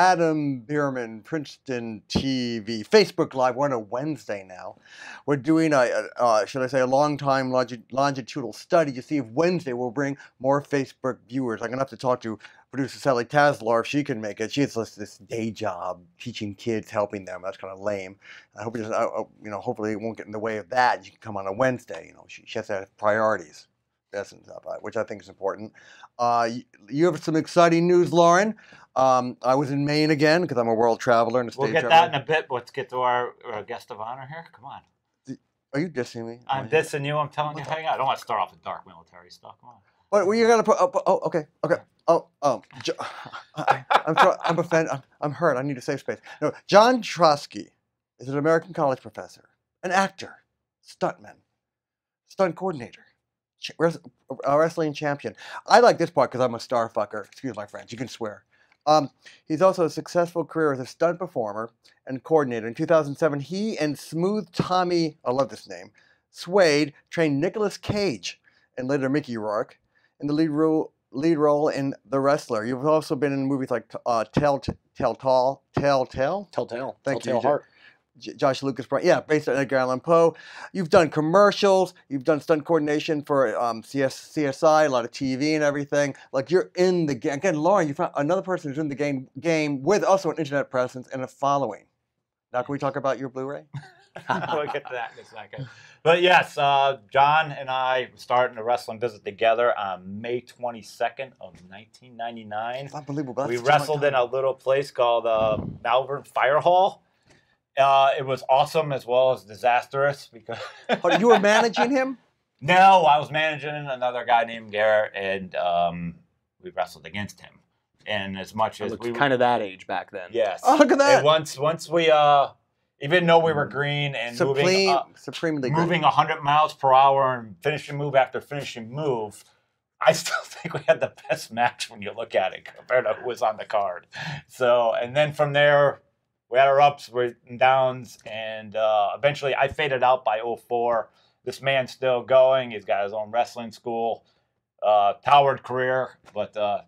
Adam Bierman, Princeton TV, Facebook Live. We're on a Wednesday now. We're doing a, a uh, should I say, a long time longi- longitudinal study to see if Wednesday will bring more Facebook viewers. I'm gonna have to talk to producer Sally Tazelaar if she can make it. She has this, day job teaching kids, helping them. That's kind of lame. I hope it you know, hopefully it won't get in the way of that. You can come on a Wednesday. You know, she, she has to have priorities. That's stuff, uh, which I think is important. Uh, you, have some exciting news, Loren. Um, I was in Maine again because I'm a world traveler and a We'll stage get that in a bit. but Let's get to our, our guest of honor here. Come on. Are you dissing me? I'm Why? dissing you. I'm telling you. Hang on. I don't want to start off with dark military stuff. Come on. What, well, you gotta put. Oh, oh, okay, okay. Oh, oh. Jo- I, I'm, tro- I'm offended. I'm, I'm hurt. I need a safe space. No, Jon Trosky is an American college professor, an actor, stuntman, stunt coordinator, a wrestling champion. I like this part because I'm a star fucker. Excuse my French. You can swear. Um, he's also a successful career as a stunt performer and coordinator. In 2007, he and Smooth Tommy, I love this name, Suede, trained Nicolas Cage and later Mickey Rourke in the lead role lead role in The Wrestler. You've also been in movies like uh, Tell Tell Tall Tell Tell. Telltale. Thank you, Telltale Jo- Heart. J- Josh Lucas, Bra- yeah, based on Edgar Allan Poe. You've done commercials. You've done stunt coordination for um, CS, CSI, a lot of TV and everything. Like you're in the game. Again, Loren, you found another person who's in the game game with also an internet presence and a following. Now, can we talk about your Blu-ray? we'll get to that in a second. But yes, uh, Jon and I started the wrestling business together on May 22nd of 1999. It's unbelievable. we That's a wrestled in a little place called uh, Malvern Fire Hall. Uh, it was awesome as well as disastrous because Oh, you were managing him? no, I was managing another guy named Garrett, and um, we wrestled against him. And as much I as looked we kind of that age back then. yes, Oh, look at that. And once once we uh, even though we were green and moving Supreme, up, supremely good. moving 100 miles per hour and finishing move after finishing move, I still think we had the best match when you look at it compared to who was on the card. So, and then from there, we had our ups and downs, and uh, eventually I faded out by 04. This man's still going. He's got his own wrestling school, uh, towered career, but uh,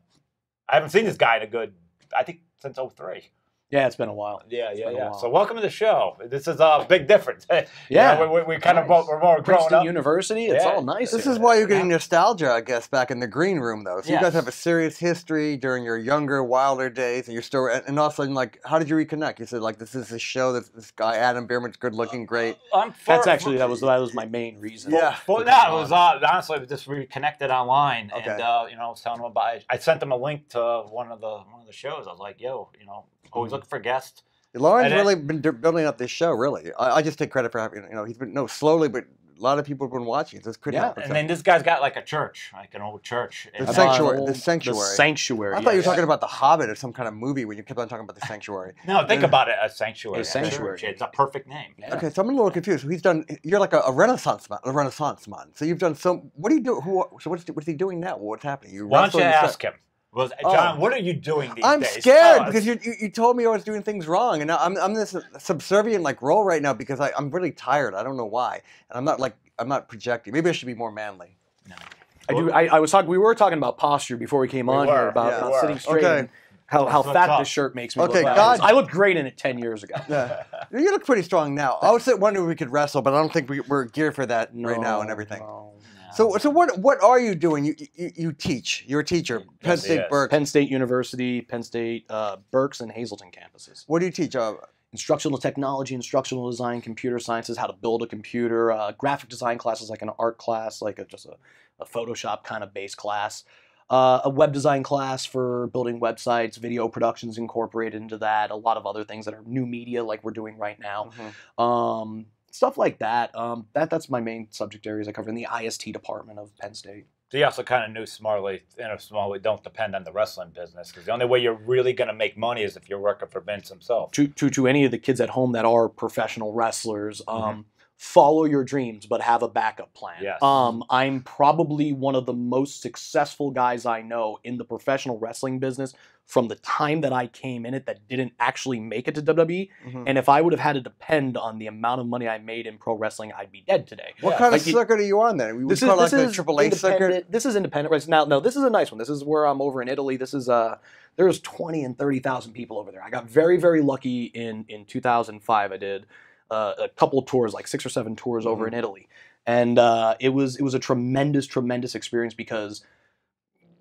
I haven't seen this guy in a good, I think, since 03. Yeah, it's been a while. Yeah, yeah, yeah. So welcome to the show. This is a big difference. You Yeah. know, we, we, we kind of Nice. both, we're more grown Princeton up. University, it's Yeah. all nice. This is why you're getting nostalgia, I guess, back in the green room, though. So you guys have a serious history during your younger, wilder days, and you're still, and and all of a sudden, like, how did you reconnect? You said, like, this is a show that this guy Adam Bierman's good looking, great. I'm That's actually that was that was my main reason. Yeah. For, for no, it was on. uh, honestly we just reconnected online, and uh, you know, I was telling him about. I sent him a link to one of the one of the shows. I was like, "Yo, you know, always Mm-hmm. looking for guests." Loren's And it- really been d- building up this show, really. I, I just take credit for having, you know, he's been, no, slowly, but a lot of people have been watching it. So it's pretty Yeah, help. And then this guy's got like a church, like an old church. The And, I saw an sanctuary- the sanctuary. The sanctuary. I thought you were yes. talking about The Hobbit or some kind of movie when you kept on talking about the sanctuary. no, think about it, a sanctuary. A sanctuary. church. It's a perfect name. Yeah. Okay, so I'm a little confused. So he's done. You're like a, a Renaissance man. A Renaissance man. So you've done some. What do you do? Who? So what's what's he doing now? What's happening? You Why don't you wrestling stuff- ask him? Was Oh. Jon? What are you doing these I'm days? scared Tell us. because you, you you told me I was doing things wrong, and now I'm I'm this subservient like role right now because I I'm really tired. I don't know why, and I'm not like I'm not projecting. Maybe I should be more manly. No. I do. I, I was talking. We were talking about posture before we came We on were, here about yeah. uh, We sitting straight. Okay. and How, how fat up? this shirt makes me Okay, look. God- I looked great in it ten years ago. Yeah, you look pretty strong now. I was wondering if we could wrestle, but I don't think we, we're geared for that right now and everything. no. So so what what are you doing? You you, you teach. You're a teacher. Penn Yes, State is. Berkeley. Penn State University, Penn State, uh, Berks, and Hazleton campuses. What do you teach? Uh, Instructional technology, instructional design, computer sciences, how to build a computer, uh, graphic design classes like an art class, like a, just a, a Photoshop kind of base class, uh, a web design class for building websites, video productions incorporated into that, a lot of other things that are new media like we're doing right now. mhm. um, stuff like that. Um, that that's my main subject areas I cover in the IST department of Penn State. So you also kind of knew smartly, in a small way, don't depend on the wrestling business because the only way you're really going to make money is if you're working for Vince himself. To, to to any of the kids at home that are professional wrestlers, um, follow your dreams, but have a backup plan. Yes. Um, I'm probably one of the most successful guys I know in the professional wrestling business from the time that I came in it that didn't actually make it to WWE. Mhm. And if I would have had to depend on the amount of money I made in pro wrestling, I'd be dead today. What Yeah. kind of Like you- circuit are you on then? We would This is call this like is Triple A circuit. independent. This is independent wrestling. Now, no, this is a nice one. This is where I'm over in Italy. This is uh there's twenty and thirty thousand people over there. I got very very lucky in in 2005. I did uh, a couple tours, like six or seven tours over Mm-hmm. in Italy, and uh, it was it was a tremendous tremendous experience because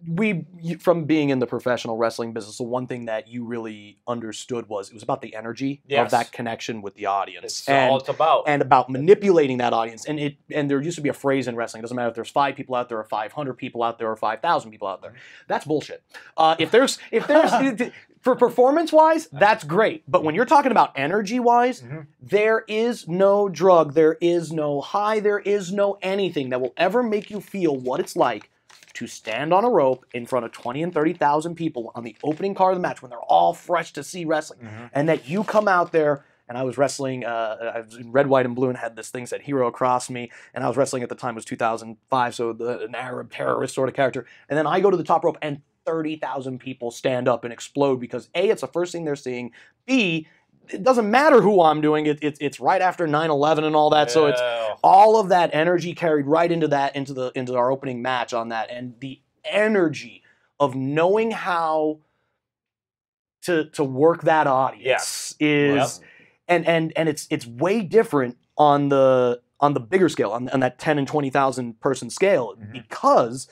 we from being in the professional wrestling business the one thing that you really understood was it was about the energy of that connection with the audience It's and all it's about. and about manipulating that audience. And it and there used to be a phrase in wrestling. It doesn't matter if there's five people out there or five hundred people out there or five thousand people out there. That's bullshit. Uh, if there's if there's for performance wise, that's great. But when you're talking about energy wise, Mhm. there is no drug, there is no high, there is no anything that will ever make you feel what it's like to stand on a rope in front of 20 and 30,000 people on the opening card of the match when they're all fresh to see wrestling Mhm. and that you come out there and I was wrestling, uh, I was in red, white, and blue, and had this thing said "hero" across me. And I was wrestling at the time was 2005, so the, an Arab terrorist sort of character. And then I go to the top rope, and 30,000 people stand up and explode because a, it's the first thing they're seeing. B, it doesn't matter who I'm doing. It, it, it's right after 9/11 and all that, so it's all of that energy carried right into that into the into our opening match on that and the energy of knowing how to to work that audience is and and and it's it's way different on the on the bigger scale on, on that 10 and 20,000 person scale Mhm. because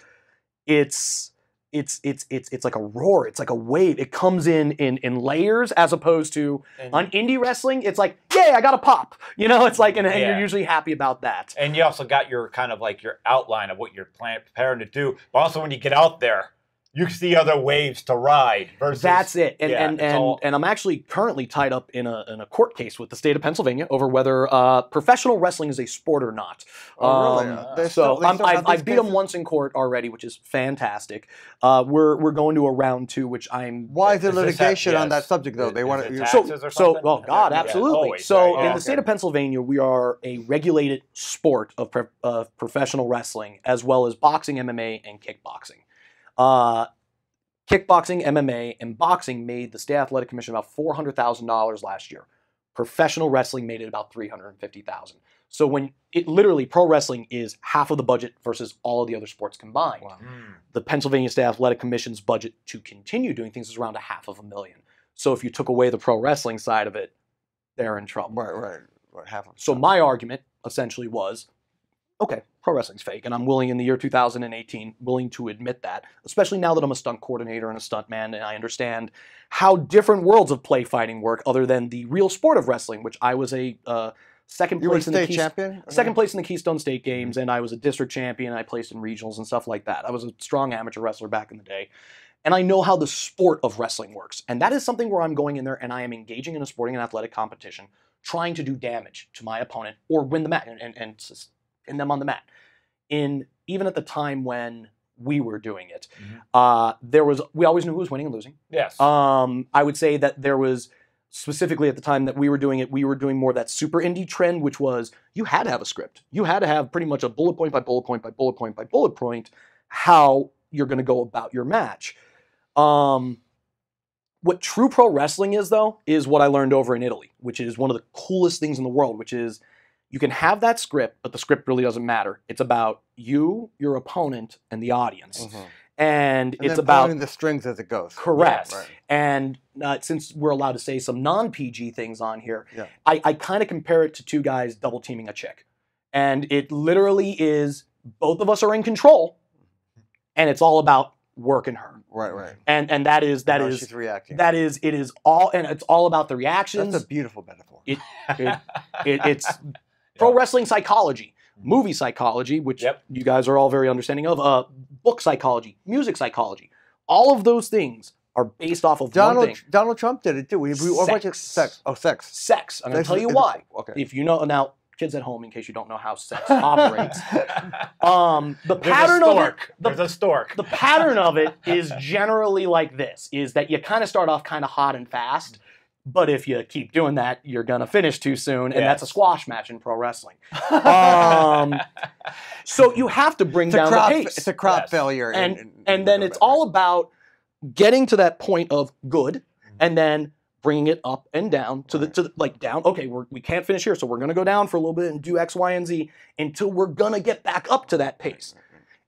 it's it's it's it's it's like a roar it's like a wave it comes in in in layers as opposed to And- on indie wrestling it's like yay i got a pop you know it's like and, and Yeah. you're usually happy about that And you also got your kind of like your outline of what you're plan- preparing to do. But also when you get out there, you see other waves to ride versus That's it. And yeah, and and, all- and I'm actually currently tied up in a in a court case with the state of Pennsylvania over whether uh, professional wrestling is a sport or not. Oh, really? Um, Uh, so still- I'm, still have I've, I these beat them once in court already, which is fantastic. Uh, we're we're going to a round two, which I'm Why is there Is this hap- litigation on that subject though? They want to. tax- so taxes so something? oh god Yeah, absolutely always, so right? in the state of pennsylvania we are a regulated sport of, pro- of professional wrestling as well as boxing mma and kickboxing uh, kickboxing mma and boxing made the state athletic commission about $400000 last year professional wrestling made it about 350000 so when it literally pro wrestling is half of the budget versus all of the other sports combined Wow. Mm. the Pennsylvania State Athletic Commission's budget to continue doing things is around a half of a million. So if you took away the pro wrestling side of it, they're in trouble. Right, right, right. Half of So my argument essentially was, okay, pro wrestling's fake, and I'm willing in the year 2018, willing to admit that, especially now that I'm a stunt coordinator and a stunt man, and I understand how different worlds of play fighting work, other than the real sport of wrestling, which I was a uh, second place in the state Keys- champion. second place in the Keystone State Games, and I was a district champion. I placed in regionals and stuff like that. I was a strong amateur wrestler back in the day. And I know how the sport of wrestling works. And that is something where I'm going in there and I am engaging in a sporting and athletic competition, trying to do damage to my opponent or win the match and, and, and pin them on the mat. In even at the time when we were doing it, Mhm. uh, there was we always knew who was winning and losing. Yes. Um, I would say that there was specifically at the time that we were doing it, we were doing more that super indie trend, which was you had to have a script. You had to have pretty much a bullet point by bullet point by bullet point by bullet point how you're going to go about your match. Um, what true pro wrestling is, though, is what I learned over in Italy, which is one of the coolest things in the world, which is you can have that script, but the script really doesn't matter. It's about you, your opponent, and the audience. Mhm. And, And it's about pulling the strings as it goes. Correct. Yes. Right. And uh, since we're allowed to say some non PG things on here, Yeah. I, I kind of compare it to two guys double teaming a chick. And it literally is both of us are in control, and it's all about working her. Right, right. And and that is that is she's reacting. that is it is all and it's all about the reactions. That's a beautiful metaphor. It- it, it's pro wrestling psychology, movie psychology, which Yep. you guys are all very understanding of, uh, book psychology, music psychology. All of those things are based off of one Donald thing: Donald Trump did it too. We, we, bunch of Sex. sex. Oh, sex. sex. I'm going to tell you why. Okay. If you know now, kids at home, in case you don't know how sex operates, um, the There's pattern of it, stork. the- There's a stork. the pattern of it is generally like this: is that you kind of start off kind of hot and fast, But if you keep doing that, you're gonna finish too soon, and that's a squash match in pro wrestling. Um, so you have to bring it's down crop. the pace, It's a crop Yes. failure. and in- in and then it's tournament, all about getting to that point of good, Mm-hmm. and then bringing it up and down to the to the, like down. Okay, we're, we can't finish here, so we're gonna go down for a little bit and do X, Y, and Z until we're gonna get back up to that pace,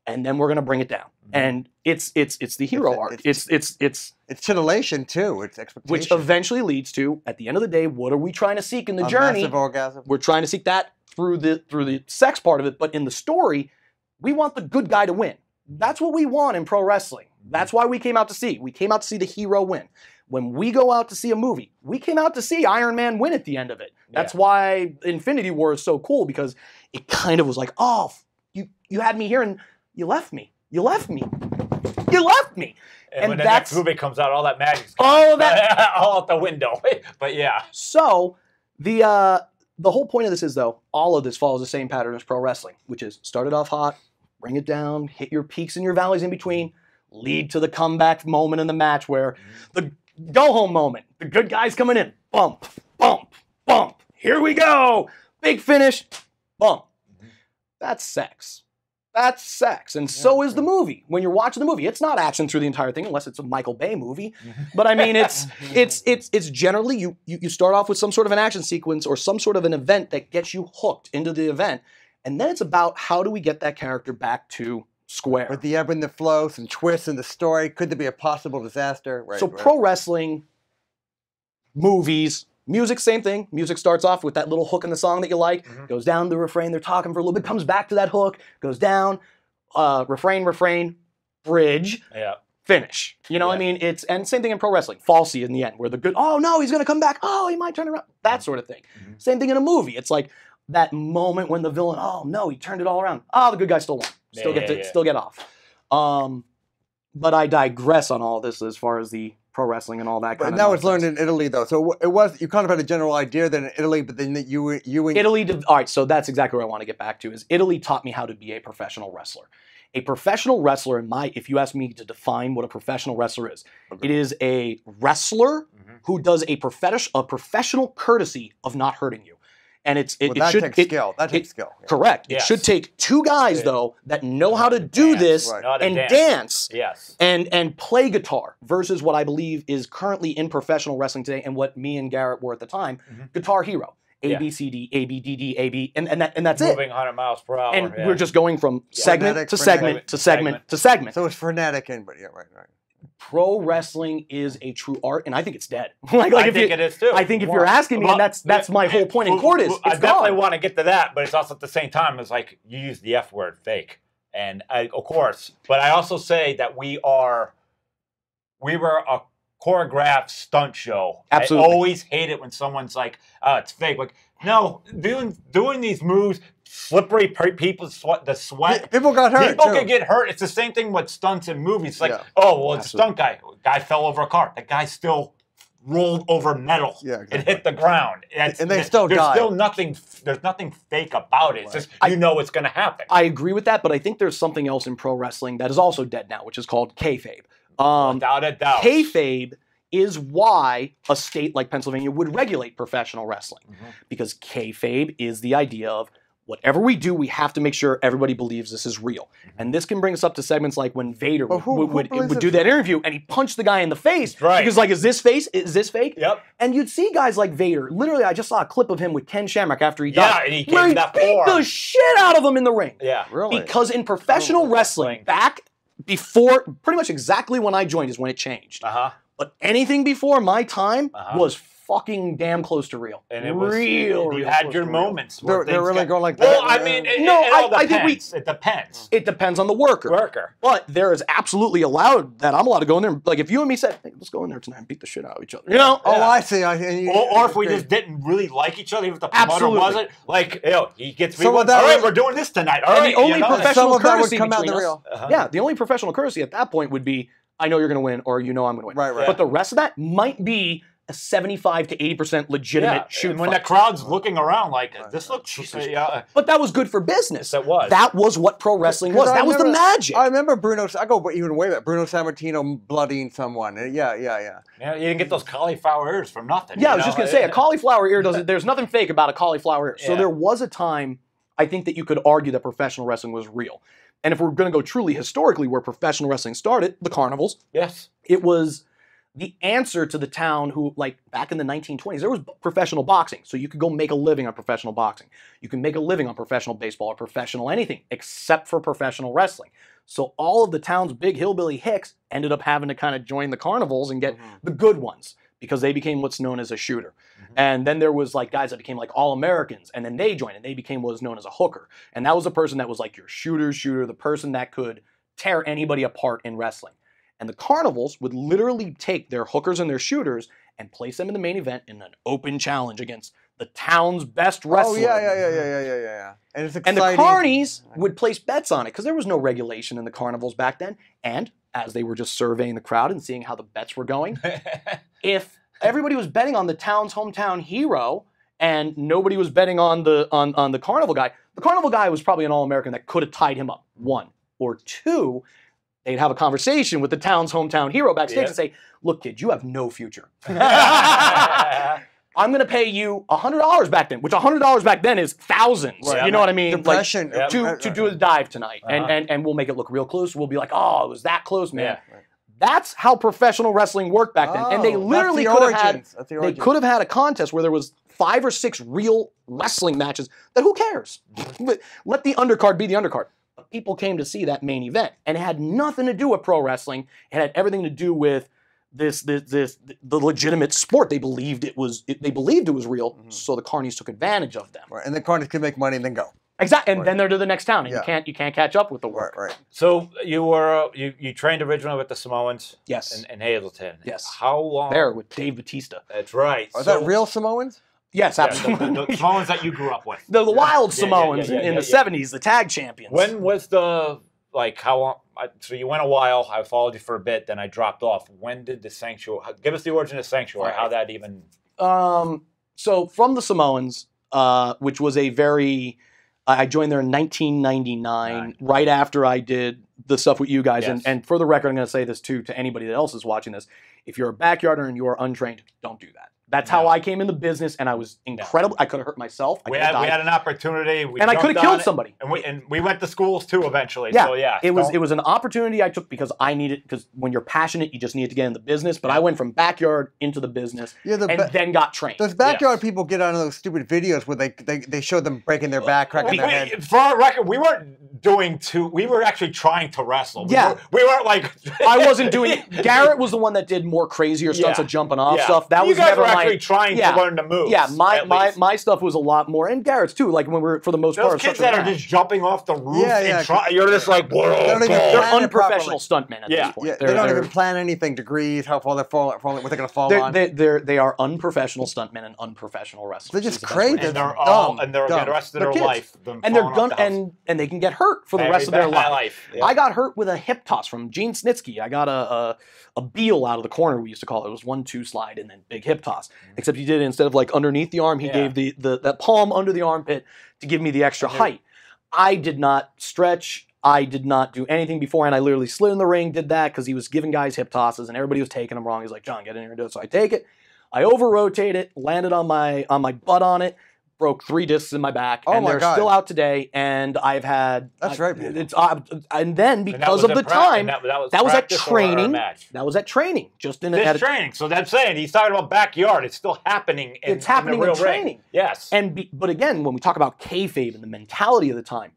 and then we're gonna bring it down. Mm-hmm. And it's it's it's the hero It's arc. it's- It's it's it's It's titillation too. It's expectation. which eventually leads to at the end of the day, what are we trying to seek in the a journey? massive orgasm. We're trying to seek that through the through the sex part of it, but in the story, we want the good guy to win. That's what we want in pro wrestling. That's why we came out to see. We came out to see the hero win. When we go out to see a movie, we came out to see Iron Man win at the end of it. That's why Infinity War is so cool because it kind of was like, oh, you you had me here and you left me. You left me. You left me. And, And when the that's- next movie comes out, all that magic's All that- all out the window. but yeah, So the uh, the whole point of this is though, all of this follows the same pattern as pro wrestling, which is started off hot, bring it down, hit your peaks and your valleys in between, lead to the comeback moment in the match where the go home moment, the good guys coming in, bump, bump, bump. Here we go, big finish, bump. That's sex. That's sex, and so is the movie. When you're watching the movie, it's not action through the entire thing, unless it's a Michael Bay movie. But I mean, it's it's it's it's generally you, you you start off with some sort of an action sequence or some sort of an event that gets you hooked into the event, and then it's about how do we get that character back to square. with the ebb and the flow, some twists in the story. Could there be a possible disaster? Right. so right. pro wrestling, movies, music, same thing. Music starts off with that little hook in the song that you like, Mhm. goes down the refrain. They're talking for a little bit, comes back to that hook, goes down, uh, refrain, refrain, bridge, yeah. finish. You know, what I mean, it's and same thing in pro wrestling. Falsy in the end, where the good, oh no, he's gonna come back. Oh, he might turn around. That sort of thing. Mhm. Same thing in a movie. It's like that moment when the villain, oh no, he turned it all around. Oh, the good guy still won. Still Yeah, get to yeah, yeah. still get off. Um, but I digress on all this as far as the pro wrestling and all that. But kind now of it's learned in Italy though. So it was you kind of had a general idea that in Italy, but then that you were- you and Italy. Did, all right, so that's exactly what I want to get back to. Is Italy taught me how to be a professional wrestler. A professional wrestler, in my, if you ask me to define what a professional wrestler is, Okay. it is a wrestler Mhm. who does a profes- a professional courtesy of not hurting you, and it's it, well, it should takes it- skill. That it- takes skill. yeah. correct. Yes. It should take two guys Yeah. though that know how to do Dance, this right. And dance. dance Yes. and and play guitar versus what I believe is currently in professional wrestling today and what me and Garrett were at the time, Mhm. Guitar Hero. A Yeah. B C D A B D D A B and and that and that's it. Moving 100 miles per hour. And yeah. we're just going from segment Frenetic, to frenetic. segment to segment to segment. So it's frenetic and but yeah, right, right. Pro wrestling is a true art, and I think it's dead. like, like I think you, it is too. I think if you're asking me, Well, and that's that's my whole point in court is I definitely gone. want to get to that, but it's also at the same time, it's like you use the F word, fake, and I, of course. But I also say that we are, we were a choreographed stunt show. Absolutely. I always hate it when someone's like, "Oh, it's fake." Like, no, doing doing these moves, slippery people sweat the sweat. People got hurt. People too. can get hurt. It's the same thing with stunts in movies. Like, Yeah. oh, well, it's Absolutely. a stunt guy. Guy fell over a car. The guy still rolled over metal Yeah, and exactly. hit the ground. That's- And they still there's died. still nothing. There's nothing fake about it. It's just I- you know it's going to happen. I agree with that, but I think there's something else in pro wrestling that is also dead now, which is called kayfabe. Um, Without a doubt. kayfabe is why a state like Pennsylvania would regulate professional wrestling Mhm. because kayfabe is the idea of whatever we do, we have to make sure everybody believes this is real. And this can bring us up to segments like when Vader But would, who- would, who would, believes would do that interview and he punched the guy in the face Right. because like, is this face? Is this fake? Yep. And you'd see guys like Vader. Literally, I just saw a clip of him with Ken Shamrock after he Yeah, died, and he gave where he that beat forearm. the shit out of him in the ring. Yeah. Really? Because in professional wrestling, wrestling. back before, pretty much exactly when I joined is when it changed. Uh huh. But anything before my time Uh-huh. was fucking damn close to real. And it was real. You real had your moments. They're, they're really got- going like that. Well, that. I mean, it, No, it, all I- I think we. It depends. It depends on the worker. Worker. But there is absolutely allowed that I'm allowed to go in there. Like if you and me said, hey, let's go in there tonight and beat the shit out of each other. You know? oh. I see. I, you, Or, or if we okay. just didn't really like each other, even if the promoter wasn't, like, you know, he gets me Some one. that All right, was- we're doing this tonight. All And right, the only you know? professional some would courtesy come out in the real. Uh-huh. Yeah, the only professional courtesy at that point would be, I know you're going to win, or you know I'm going to win. Right, right. But the rest of that might be a 75 to 80 percent legitimate yeah, shoot. and when fight. the crowd's looking around like this looks yeah, uh, but that was good for business. that was That was what pro wrestling was. I That was the remember- magic. I remember Bruno. I go even way back. Bruno Sammartino bloodying someone. Uh, yeah, yeah, yeah. yeah, you didn't get those cauliflower ears from nothing. Yeah, I you was just gonna say a cauliflower ear doesn't. There's nothing fake about a cauliflower ear. So Yeah. there was a time I think that you could argue that professional wrestling was real. And if we're gonna go truly historically, where professional wrestling started, the carnivals, yes. it was the answer to the town who, like back in the 1920s, there was professional boxing. So you could go make a living on professional boxing. You can make a living on professional baseball or professional anything except for professional wrestling. So all of the town's big hillbilly hicks ended up having to kind of join the carnivals and get Mhm. the good ones because they became what's known as a shooter. Mhm. And then there was like guys that became like all Americans, and then they joined and they became what was known as a hooker. And that was a person that was like your shooter, shooter, the person that could tear anybody apart in wrestling. And the carnivals would literally take their hookers and their shooters and place them in the main event in an open challenge against the town's best wrestler. Oh yeah, yeah, yeah, yeah, yeah, yeah, yeah, yeah. And it's exciting. And the carnies would place bets on it because there was no regulation in the carnivals back then. And as they were just surveying the crowd and seeing how the bets were going, if everybody was betting on the town's hometown hero and nobody was betting on the on, on the carnival guy, the carnival guy was probably an all-American that could have tied him up. One or two, they'd have a conversation with the town's hometown hero backstage Yeah. and say, "Look, kid, you have no future. I'm going to pay you hundred dollars back then, which hundred dollars back then is thousands. Right. You know what I mean? Like, Depression. Yeah. to, to do a dive tonight, and, Uh-huh. and and we'll make it look real close. We'll be like, oh, it was that close, man. Yeah. That's how professional wrestling worked back then, and they Oh, literally the could have had the they could have had a contest where there was five or six real wrestling matches. That who cares? Let the undercard be the undercard. But people came to see that main event, and it had nothing to do with pro wrestling. It had everything to do with this, this, this, the legitimate sport. They believed it was. It, they believed it was real, Mhm. so the carnies took advantage of them. Right. And the carnies can make money and then go. Exactly, and Right. then they're to the next town, and Yeah. you can't you can't catch up with the work. right. so you were you, you trained originally with the Samoans Yes, in, in Hazleton. Yes. How long? there with Dave Batista. That's right. Are So- that real Samoans? Yes, Yeah, the- absolutely. the, the Samoans that you grew up with. the, the Wild Yeah, yeah, Samoans yeah, in, in yeah, the yeah. '70s, the tag champions. When was the like how long? I, so you went a while. I followed you for a bit, then I dropped off. When did the sanctuary? Give us the origin of sanctuary. How that even? Um, so from the Samoans, uh, which was a very, I joined there in 1999, Nine. right after I did the stuff with you guys. And, and for the record, I'm going to say this too to anybody that else is watching this: if you're a backyarder and you are untrained, don't do that. That's how I came in the business, and I was incredible. I could have hurt myself. I We could have had, we had an opportunity. We and I could have killed it, somebody. And we and we went to schools too eventually. Yeah, so yeah, It was don't- it was an opportunity I took because I needed because when you're passionate, you just need to get in the business. But Yeah. I went from backyard into the business Yeah, the and ba- then got trained. those backyard people get on those stupid videos where they they, they show them breaking their back, cracking We- their we- head. for our record, we weren't doing too. We were actually trying to wrestle. We Yeah. were, we weren't like. I wasn't doing. Garrett was the one that did more crazier stunts Yeah. of jumping off Yeah. stuff. That you was guys never were my. actually trying yeah. to learn the moves. yeah, my at my least. my stuff was a lot more, and Garrett's too. Like when we're for the most Those part. kids such that are just jumping off the roof Yeah, and yeah. try, you're just like, whoa, they don't even they're plan it unprofessional stuntmen at Yeah. this point. Yeah, they're, they don't even plan anything, degrees, how far they're falling, falling what they're going to fall they're, on. they're, they're, they are unprofessional stuntmen and unprofessional wrestlers. They're just is the best crazy. and they're all, dumb, and they're the rest of their life. and they're gun off the house. and and they can get hurt for the Every rest of their life. Yeah. I got hurt with a hip toss from Gene Snitsky. I got a, a a Beal out of the corner. We used to call it. It was one two slide and then big hip toss. Except he did it instead of like underneath the arm, he Mm-hmm. Yeah. gave the, the that palm under the armpit to give me the extra they- height. I did not stretch. I did not do anything before, and I literally slid in the ring, did that because he was giving guys hip tosses and everybody was taking them wrong. He's like, Jon, get in here and do it. So I take it. I over rotate it, landed on my on my butt on it, broke three discs in my back, Oh and my they're God. still out today. And I've had That's I- right, man. It's uh, and then because was of the prac- time that, that was, that was at a training. match. that was at training, just in a, This at a, training. So that's saying he's talking about backyard. It's still happening. In, It's happening in, in the real ring. training. Yes. And be, but again, when we talk about kayfabe and the mentality of the time,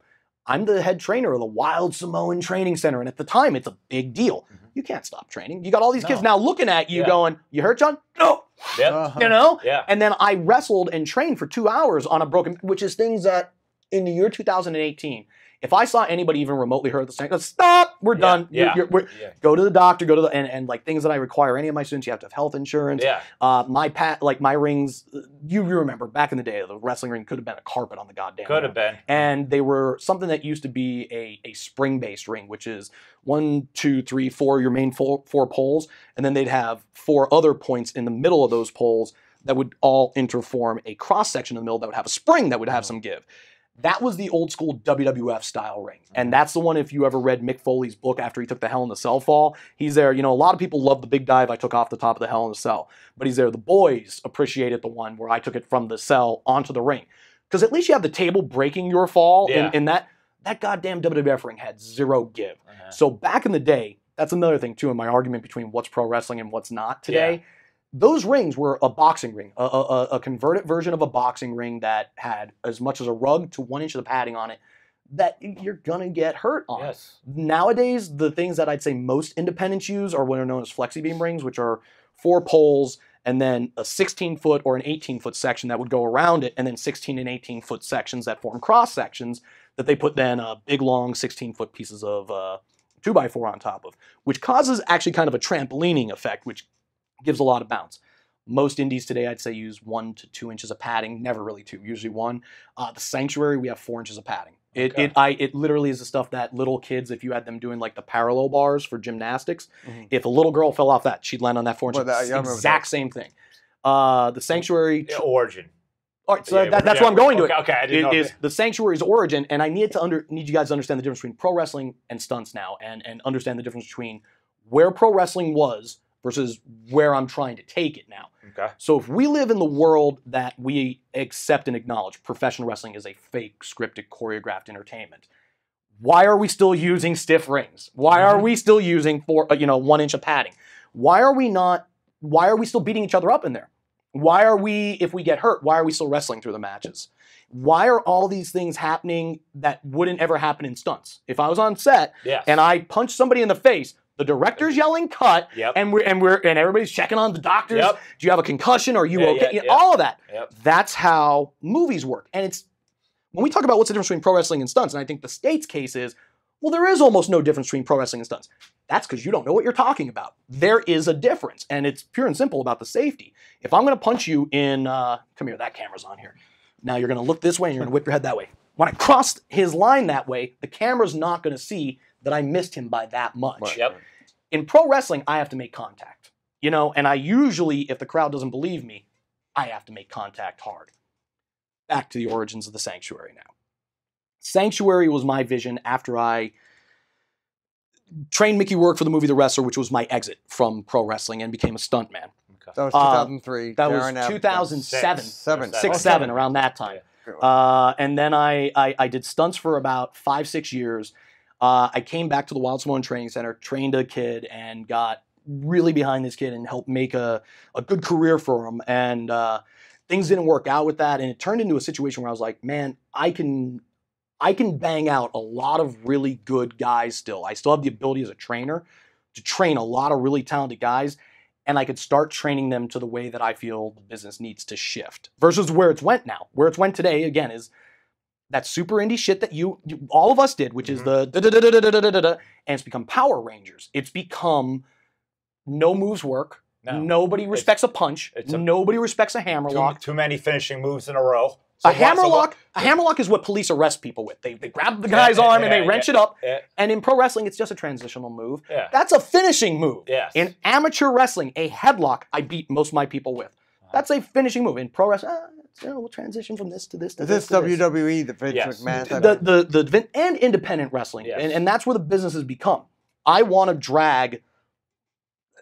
I'm the head trainer of the Wild Samoan Training Center, and at the time, it's a big deal. Mhm. You can't stop training. You got all these kids now looking at you, Yeah. going, "You hurt, Jon? No, yep. Uh-huh. you know." yeah. And then I wrestled and trained for two hours on a broken, which is things that in the year 2018, If I saw anybody even remotely hurt the stank, I'd stop. We're Yeah, done. You're- yeah. you're- we're- Yeah. go to the doctor. Go to the and, and like things that I require any of my students. You have to have health insurance. Yeah. Uh, my pat like my rings. You you remember back in the day, the wrestling ring could have been a carpet on the goddamn. Could have been. and they were something that used to be a, a spring based ring, which is one, two, three, four, your main four, four poles, and then they'd have four other points in the middle of those poles that would all interform a cross section in the middle that would have a spring that would have Mhm. some give. That was the old school WWF style ring. And that's the one, if you ever read Mick Foley's book after he took the Hell in the Cell fall, he's there. You know, a lot of people love the big dive I took off the top of the Hell in the Cell, but he's there. The boys appreciated the one where I took it from the cell onto the ring. Because at least you have the table breaking your fall, Yeah. and, and that that goddamn WWF ring had zero give. Uh-huh. So back in the day, that's another thing too in my argument between what's pro wrestling and what's not today. Those rings were a boxing ring, a, a, a- converted version of a boxing ring that had as much as a rug to one inch of the padding on it that you're gonna get hurt on. Yes. Nowadays, the things that I'd say most independents use are what are known as flexi beam rings, which are four poles and then a 16 foot or an 18 foot section that would go around it, and then 16 and 18 foot sections that form cross sections that they put then uh, big long 16 foot pieces of uh, 2x4 on top of, which causes actually kind of a trampolining effect, which gives a lot of bounce. Most indies today, I'd say, use one to two inches of padding, never really two, usually one. Uh, the Sanctuary, we have four inches of padding. It, Okay. it, I, it literally is the stuff that little kids, if you had them doing like the parallel bars for gymnastics, Mhm. if a little girl fell off that, she'd land on that four inches. Well, that- yeah, exact that. same thing. Uh, the Sanctuary, Yeah, origin. all right, so Yeah, that, that's yeah, what I'm going to. okay, it. Okay, I didn't It know. is the sanctuary's origin, and I need to under need you guys to understand the difference between pro wrestling and stunts now, and and understand the difference between where pro wrestling was versus where I'm trying to take it now. Okay. So if we live in the world that we accept and acknowledge professional wrestling is a fake, scripted, choreographed entertainment, why are we still using stiff rings? Why are Mhm. we still using four, uh, you know, one inch of padding? Why are we not? Why are we still beating each other up in there? Why are we, if we get hurt, why are we still wrestling through the matches? Why are all these things happening that wouldn't ever happen in stunts? If I was on set Yes. and I punch somebody in the face, the director's yelling cut, Yep. and we're and we're and everybody's checking on the doctors. Yep. Do you have a concussion? Are you Yeah, okay? yeah, yeah. All of that. That's how movies work. And it's when we talk about what's the difference between pro wrestling and stunts, and I think the state's case is, well, there is almost no difference between pro wrestling and stunts. That's because you don't know what you're talking about. There is a difference, and it's pure and simple about the safety. If I'm going to punch you in, uh, come here, that camera's on here. Now you're going to look this way and you're going to whip your head that way. When I crossed his line that way, the camera's not going to see that I missed him by that much Right, Yep. in pro wrestling, I have to make contact. You know, and I usually, if the crowd doesn't believe me, I have to make contact hard. Back to the origins of the sanctuary now. Sanctuary was my vision after I trained Mickey Rourke for the movie The Wrestler, which was my exit from pro wrestling and became a stuntman. Okay. That was Uh, 2003. That Darren was Abbott. 2007, Six. Seven. six, seven, around that time. Uh, and then I, I I did stunts for about five six years. Uh, I came back to the Wild Samoan Training Center, trained a kid, and got really behind this kid and helped make a, a good career for him. And uh, things didn't work out with that, and it turned into a situation where I was like, man, I can I can bang out a lot of really good guys still. I still have the ability as a trainer to train a lot of really talented guys and I could start training them to the way that I feel the business needs to shift versus where it's went now. Where it's went today, again, is that super indie shit that you, you- all of us did, which is mm-hmm. the da da da da da da da da da, and it's become Power Rangers. It's become no moves work. No. Nobody respects a punch. it's a- Nobody respects a Too, hammerlock. too many finishing moves in a row. A So so hammerlock, a hammerlock is what police arrest people with. They, they grab the guy's Yeah, arm and yeah, they wrench yeah, it up. And in pro wrestling, it's just a transitional move. Yeah. That's a finishing move. Yes. In amateur wrestling, a headlock I beat most of my people with. That's a finishing move. In pro wrestling, ah, it's, you know, we'll transition from this to this to Is this. this to this. WWE, the Vince Yes. McMahon? type The, the, the, and independent wrestling. Yes. And, and that's where the business has become. I want to drag,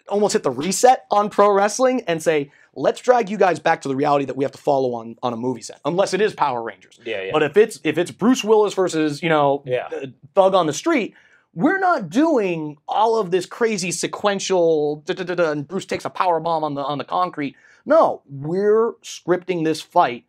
almost hit the reset on pro wrestling and say, let's drag you guys back to the reality that we have to follow on, on a movie set, unless it is Power Rangers. yeah, yeah. But if it's if it's Bruce Willis versus you know Yeah. uh, thug on the street, we're not doing all of this crazy sequential. da, da, da, da, and Bruce takes a power bomb on the on the concrete. No, we're scripting this fight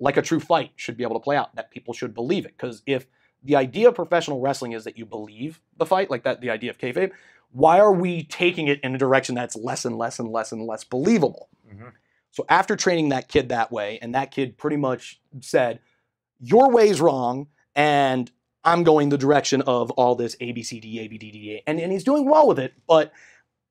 like a true fight should be able to play out. That people should believe it. Because if the idea of professional wrestling is that you believe the fight, like that, the idea of kayfabe, why are we taking it in a direction that's less and less and less and less believable? Mhm. So after training that kid that way, and that kid pretty much said, "Your way's wrong," and I'm going the direction of all this A B C D A B D D A, and and he's doing well with it, but.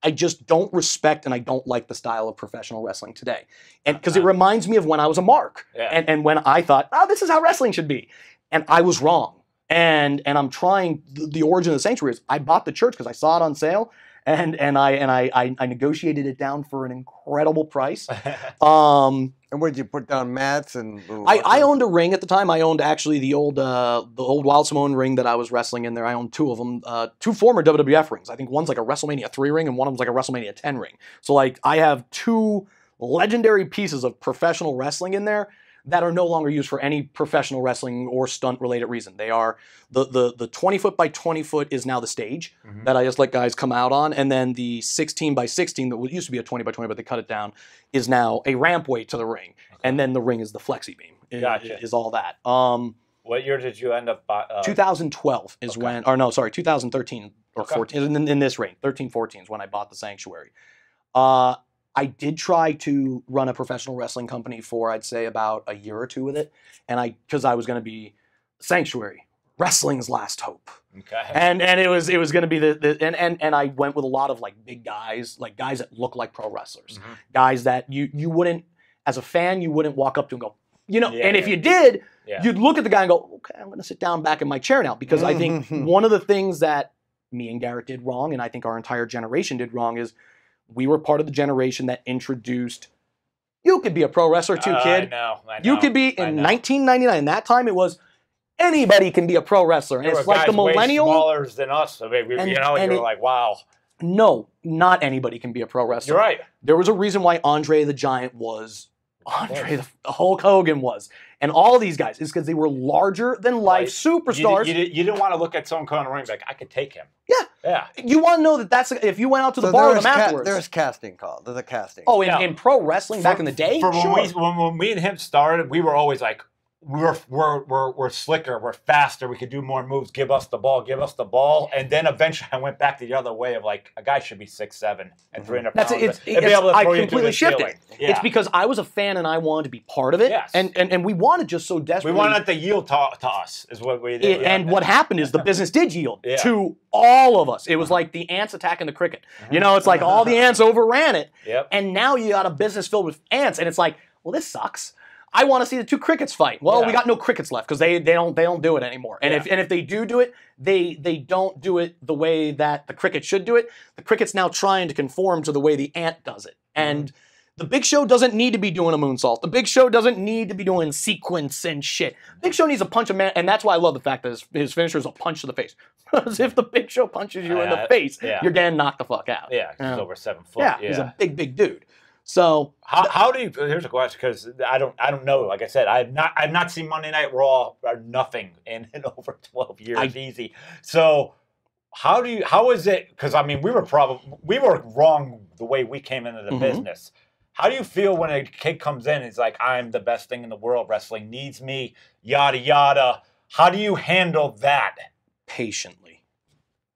I just don't respect and I don't like the style of professional wrestling today. And because it Uh-huh. reminds me of when I was a mark Yeah. and, and when I thought, oh, this is how wrestling should be. And I was wrong. And and I'm trying the, the origin of the sanctuary is I bought the church because I saw it on sale and and I and I, I I negotiated it down for an incredible price. Um And where did you put down mats and? I, I owned a ring at the time. I owned actually the old uh, the old Wild Samoan ring that I was wrestling in there. I owned two of them, uh, two former WWF rings. I think one's like a WrestleMania three ring and one of them's like a WrestleMania ten ring. So like I have two legendary pieces of professional wrestling in there that are no longer used for any professional wrestling or stunt related reason. They are the the the twenty foot by twenty foot is now the stage Mhm. that I just let guys come out on, and then the sixteen by sixteen that used to be a twenty by twenty, but they cut it down, is now a rampway to the ring, and then the ring is the flexi beam. Gotcha. Is all that. Um, what year did you end up? Uh, 2012 is okay. when, or no, sorry, 2013 or Okay. 14 in, in this range, 13, 14 is when I bought the sanctuary. Uh, I did try to run a professional wrestling company for I'd say about a year or two with it, and I because I was going to be sanctuary wrestling's last hope okay. and and it was it was going to be the, the and, and and I went with a lot of like big guys, like guys that look like pro wrestlers, Mhm. guys that you you wouldn't as a fan you wouldn't walk up to and go, you know, Yeah, and if you did, Yeah. you'd look at the guy and go, okay, I'm going to sit down back in my chair now because I think one of the things that me and Garrett did wrong, and I think our entire generation did wrong, is we were part of the generation that introduced. You could be a pro wrestler too, Uh, kid. I know. I You could be in know. 1999. That time it was anybody can be a pro wrestler, and There it's like the guys way millennial. smaller than us. I mean, we- And- you know, you're it- like, wow. No, not anybody can be a pro wrestler. You're right. There was a reason why Andre the Giant was Andre the Hulk Hogan was, and all these guys is because they were larger than life Right. superstars. You, You, you, you didn't want to look at someone coming in the ring and be like, I could take him. Yeah. Yeah. You want to know that that's if you went out to the So bar with there's them ca- afterwards. there's casting call. There's a casting. oh, in, Yeah. in pro wrestling back For- in the day, For when, we, when, when me and him started, we were always like, we're, we're, we're, we're slicker, we're faster, we could do more moves, give us the ball, give us the ball. And then eventually I went back to the other way of like, a guy should be six seven and 300 That's pounds. it. It's, it's- I throw you through completely shifted. Yeah. It's because I was a fan and I wanted to be part of it, Yes. and, and and we wanted just so desperately. we wanted to yield to, to us, is what we did. It- and what happened is the business did yield Yeah. to all of us. It was like the ants attacking the cricket. Mm-hmm. You know, it's like all the ants overran it, Yep. and now you got a business filled with ants, and it's like, well, this sucks. I want to see the two crickets fight. Well, we got no crickets left because they, they don't they don't do it anymore. And Yeah. if and if they do do it, they they don't do it the way that the cricket should do it. The cricket's now trying to conform to the way the ant does it. Mm-hmm. And the Big Show doesn't need to be doing a moonsault. The Big Show doesn't need to be doing sequence and shit. Big Show needs a punch a man, and that's why I love the fact that his, his finisher is a punch to the face. Because if the Big Show punches you in the Uh, face, yeah. you're getting knocked the fuck out. Yeah, he's Yeah. over seven foot. Yeah, Yeah. he's a big, big dude. So How, how do you? Here's a question because I don't I don't know. Like I said, I've not I've not seen Monday Night Raw or nothing in, in over twelve years I- easy. So how do you? How is it? Because I mean, we were probably we were wrong the way we came into the Mhm. business. How do you feel when a kid comes in and is like, "I'm the best thing in the world. Wrestling needs me." Yada yada. How do you handle that? patiently,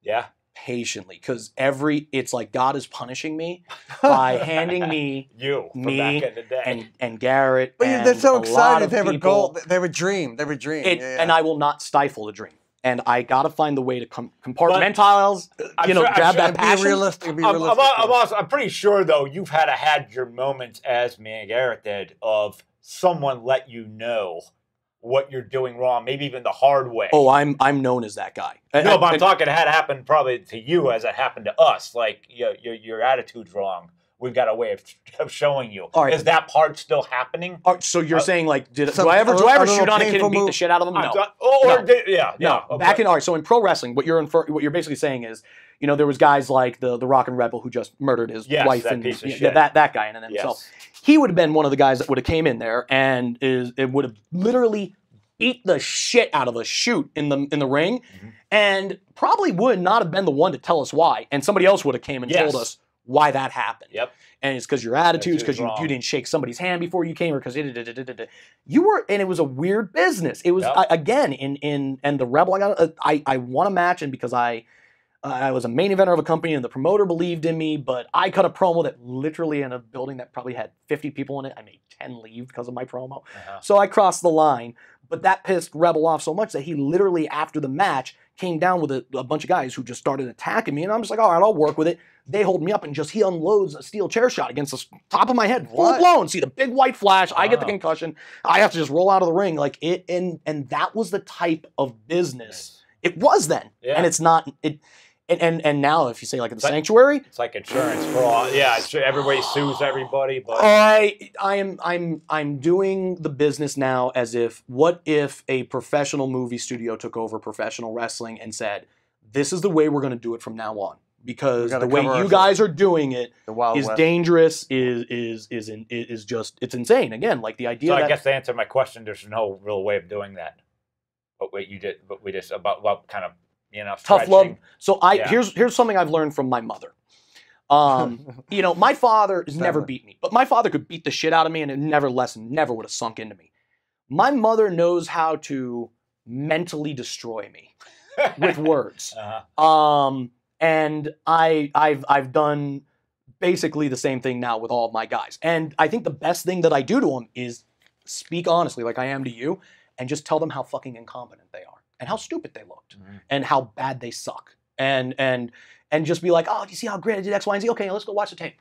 Yeah. Patiently, because every it's like God is punishing me by handing me you from me back in the day. and and Garrett. But and they're so a excited. They have a goal. They have a dream. They have a dream. It, yeah, yeah. And I will not stifle the dream. And I got to find the way to com- compartmentalize, uh, I'm you know, sure- I'm grab sure- that And be passion. realistic. Be I'm, I'm. I'm, also, I'm pretty sure though you've had a, had your moments as me and Garrett did of someone let you know what you're doing wrong, maybe even the hard way. Oh, I'm I'm known as that guy. no, And- but I'm talking it had happened probably to you as it happened to us. Like your your, your attitude's wrong. We've got a way of, of showing you. All right. Is that part still happening? Oh, so you're Uh, saying like, did, some- do I ever a do I ever little shoot on a kid and beat the shit out of him? I'm No. not- or No. did- yeah, No, yeah. back in all right. So in pro wrestling, what you're infer- what you're basically saying is, you know, there was guys like the the Rock and Rebel who just murdered his Yes, wife that and piece of yeah, shit. that that guy in and himself. yes. He would have been one of the guys that would have came in there and is it would have literally beat the shit out of a shoot in the in the ring, Mhm. and probably would not have been the one to tell us why, and somebody else would have came and Yes. told us why that happened. Yep. And it's because your attitudes, Attitude's because you, you didn't shake somebody's hand before you came, or because you were, and it was a weird business. It was Yep. I, again in in and the rebel. I got I I won a match, and because I I was a main eventer of a company, and the promoter believed in me. But I cut a promo that literally in a building that probably had 50 people in it, I made 10 leave because of my promo. Uh-huh. So I crossed the line. But that pissed Rebel off so much that he literally, after the match, came down with a, a bunch of guys who just started attacking me. And I'm just like, all right, I'll work with it. They hold me up and just he unloads a steel chair shot against the top of my head, full blown. See the big white flash. I get the concussion. I have to just roll out of the ring like it. And and that was the type of business it was then. Yeah. And it's not it. And, and and now if you say like in the But- sanctuary, It's like insurance for all. Yeah, everybody sues everybody, but I I am I'm I'm doing the business now as if what if a professional movie studio took over professional wrestling and said this is the way we're going to do it from now on because the way you guys are doing it The Wild is West. dangerous is is is in, is just it's insane again like the idea so that I guess to answer my question, there's no real way of doing that. But wait, you did. But we just about what kind of you know tough love so I Yeah. here's here's something I've learned from my mother um you know, my father has never beat me, but my father could beat the shit out of me and it never lessened, never would have sunk into me. My mother knows how to mentally destroy me with words. Uh-huh. Um, and I, I've, I've done basically the same thing now with all of my guys. And I think the best thing that I do to them is speak honestly, like I am to you, and just tell them how fucking incompetent they are and how stupid they looked Mhm. and how bad they suck. And and and just be like, oh, do you see how great I did X, Y, and Z? Okay, let's go watch the tape.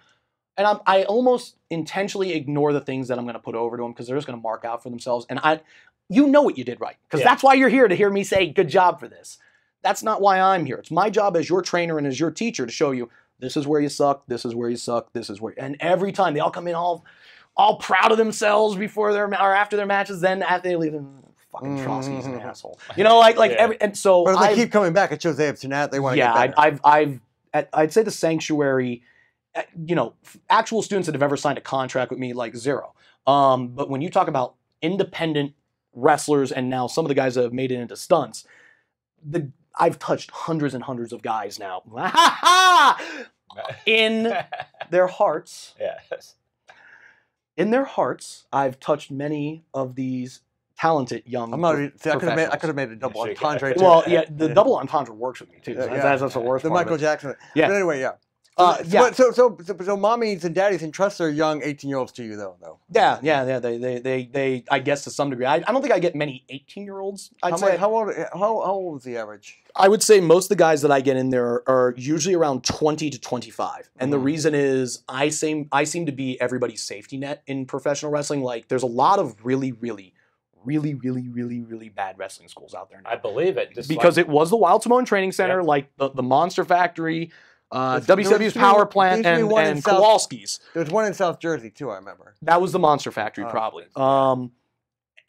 And I'm, I almost intentionally ignore the things that I'm going to put over to them because they're just going to mark out for themselves. And I, you know what you did right because Yeah. that's why you're here to hear me say good job for this. That's not why I'm here. It's my job as your trainer and as your teacher to show you this is where you suck, this is where you suck, this is where. And every time they all come in all, all proud of themselves before their or after their matches. Then after they leave, "Mm, fucking Trosky's an Mhm. asshole. You know, like like Yeah. every and so But if they I've- keep coming back, it shows they have Tanat. They want to yeah, I, get better. I've, I've, at- I'd say the sanctuary, uh, you know, f- actual students that have ever signed a contract with me, like zero. Um, but when you talk about independent wrestlers and now some of the guys that have made it into stunts, the I've touched hundreds and hundreds of guys now in their hearts. yes. In their hearts, I've touched many of these talented young. I'm not. See, I could have made. I could have made a double Shake it. entendre. too. Well, yeah, the double entendre works with me too. Yeah, That's, yeah. that's, that's the worst The part. of Michael it. Jackson. Yeah. But anyway, yeah. Uh, so, yeah. so, so, so, so mommies and daddies entrust their young 18 year olds to you, though. Though. Yeah, yeah, yeah. They, they, they, they. I guess to some degree, I, I don't think I get many eighteen-year-olds. I'd How, say. many, how old? How, how old is the average? I would say most of the guys that I get in there are usually around twenty to twenty-five, and the Mhm. reason is I seem I seem to be everybody's safety net in professional wrestling. Like, there's a lot of really, really, really, really, really, really bad wrestling schools out there now I believe it. Just because like, it was the Wild Samoan Training Center, Yep. like the, the Monster Factory, uh, WCW's used Power Plant, there used to be and, one in and South- Kowalski's. There was one in South Jersey too. I remember. That was the Monster Factory, Oh, probably. Um,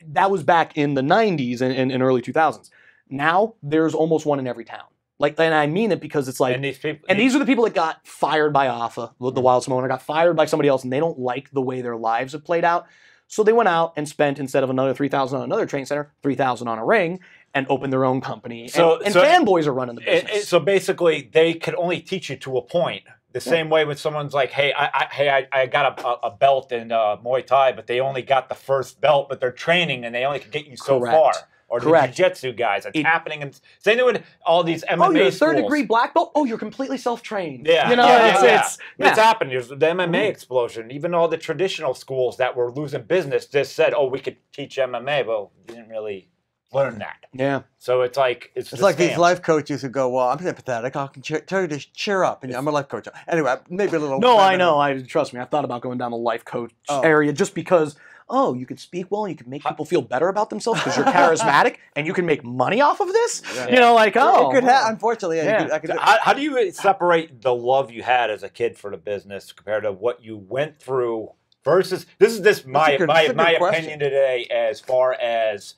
that was back in the '90s and, and, and early 2000s. Now there's almost one in every town. Like, and I mean it because it's like, and and, these people. and these are the people that got fired by Afa, the the Mhm. Wild Samoan, or got fired by somebody else, and they don't like the way their lives have played out. So they went out and spent instead of another three thousand on another training center, three thousand on a ring, and opened their own company. So- and, so- fanboys are running the business. it- so basically, they could only teach you to a point. The same way when someone's like, "Hey, I, I hey, I, I got a, a, a belt in uh, Muay Thai, but they only got the first belt, but they're training and they only can get you so Correct. far." Or Correct. the jiu-jitsu guys, it's It- happening, and same thing with all these MMA oh, you're a third schools. degree black belt. Oh, you're completely self trained. Yeah, you know, yeah, it's, yeah, it's It's yeah. happened. There's the MMA Mhm. explosion. Even all the traditional schools that were losing business just said, "Oh, we could teach MMA," but we didn't really learn that. yeah. So it's like it's, It's the like these life coaches who go, "Well, I'm sympathetic. I can cheer, tell you to cheer up." And I'm a life coach. Anyway, maybe a little. No, I know. I trust me. I thought about going down the life coach Oh. area just because. Oh, you can speak well. and You can make people feel better about themselves because you're charismatic, and you can make money off of this. Yeah. You know, like oh, it could oh. wow. have. Unfortunately, yeah, Yeah. Could, I could, how, how do you separate the love you had as a kid for the business compared to what you went through versus this is this my good- my, my question. opinion today as far as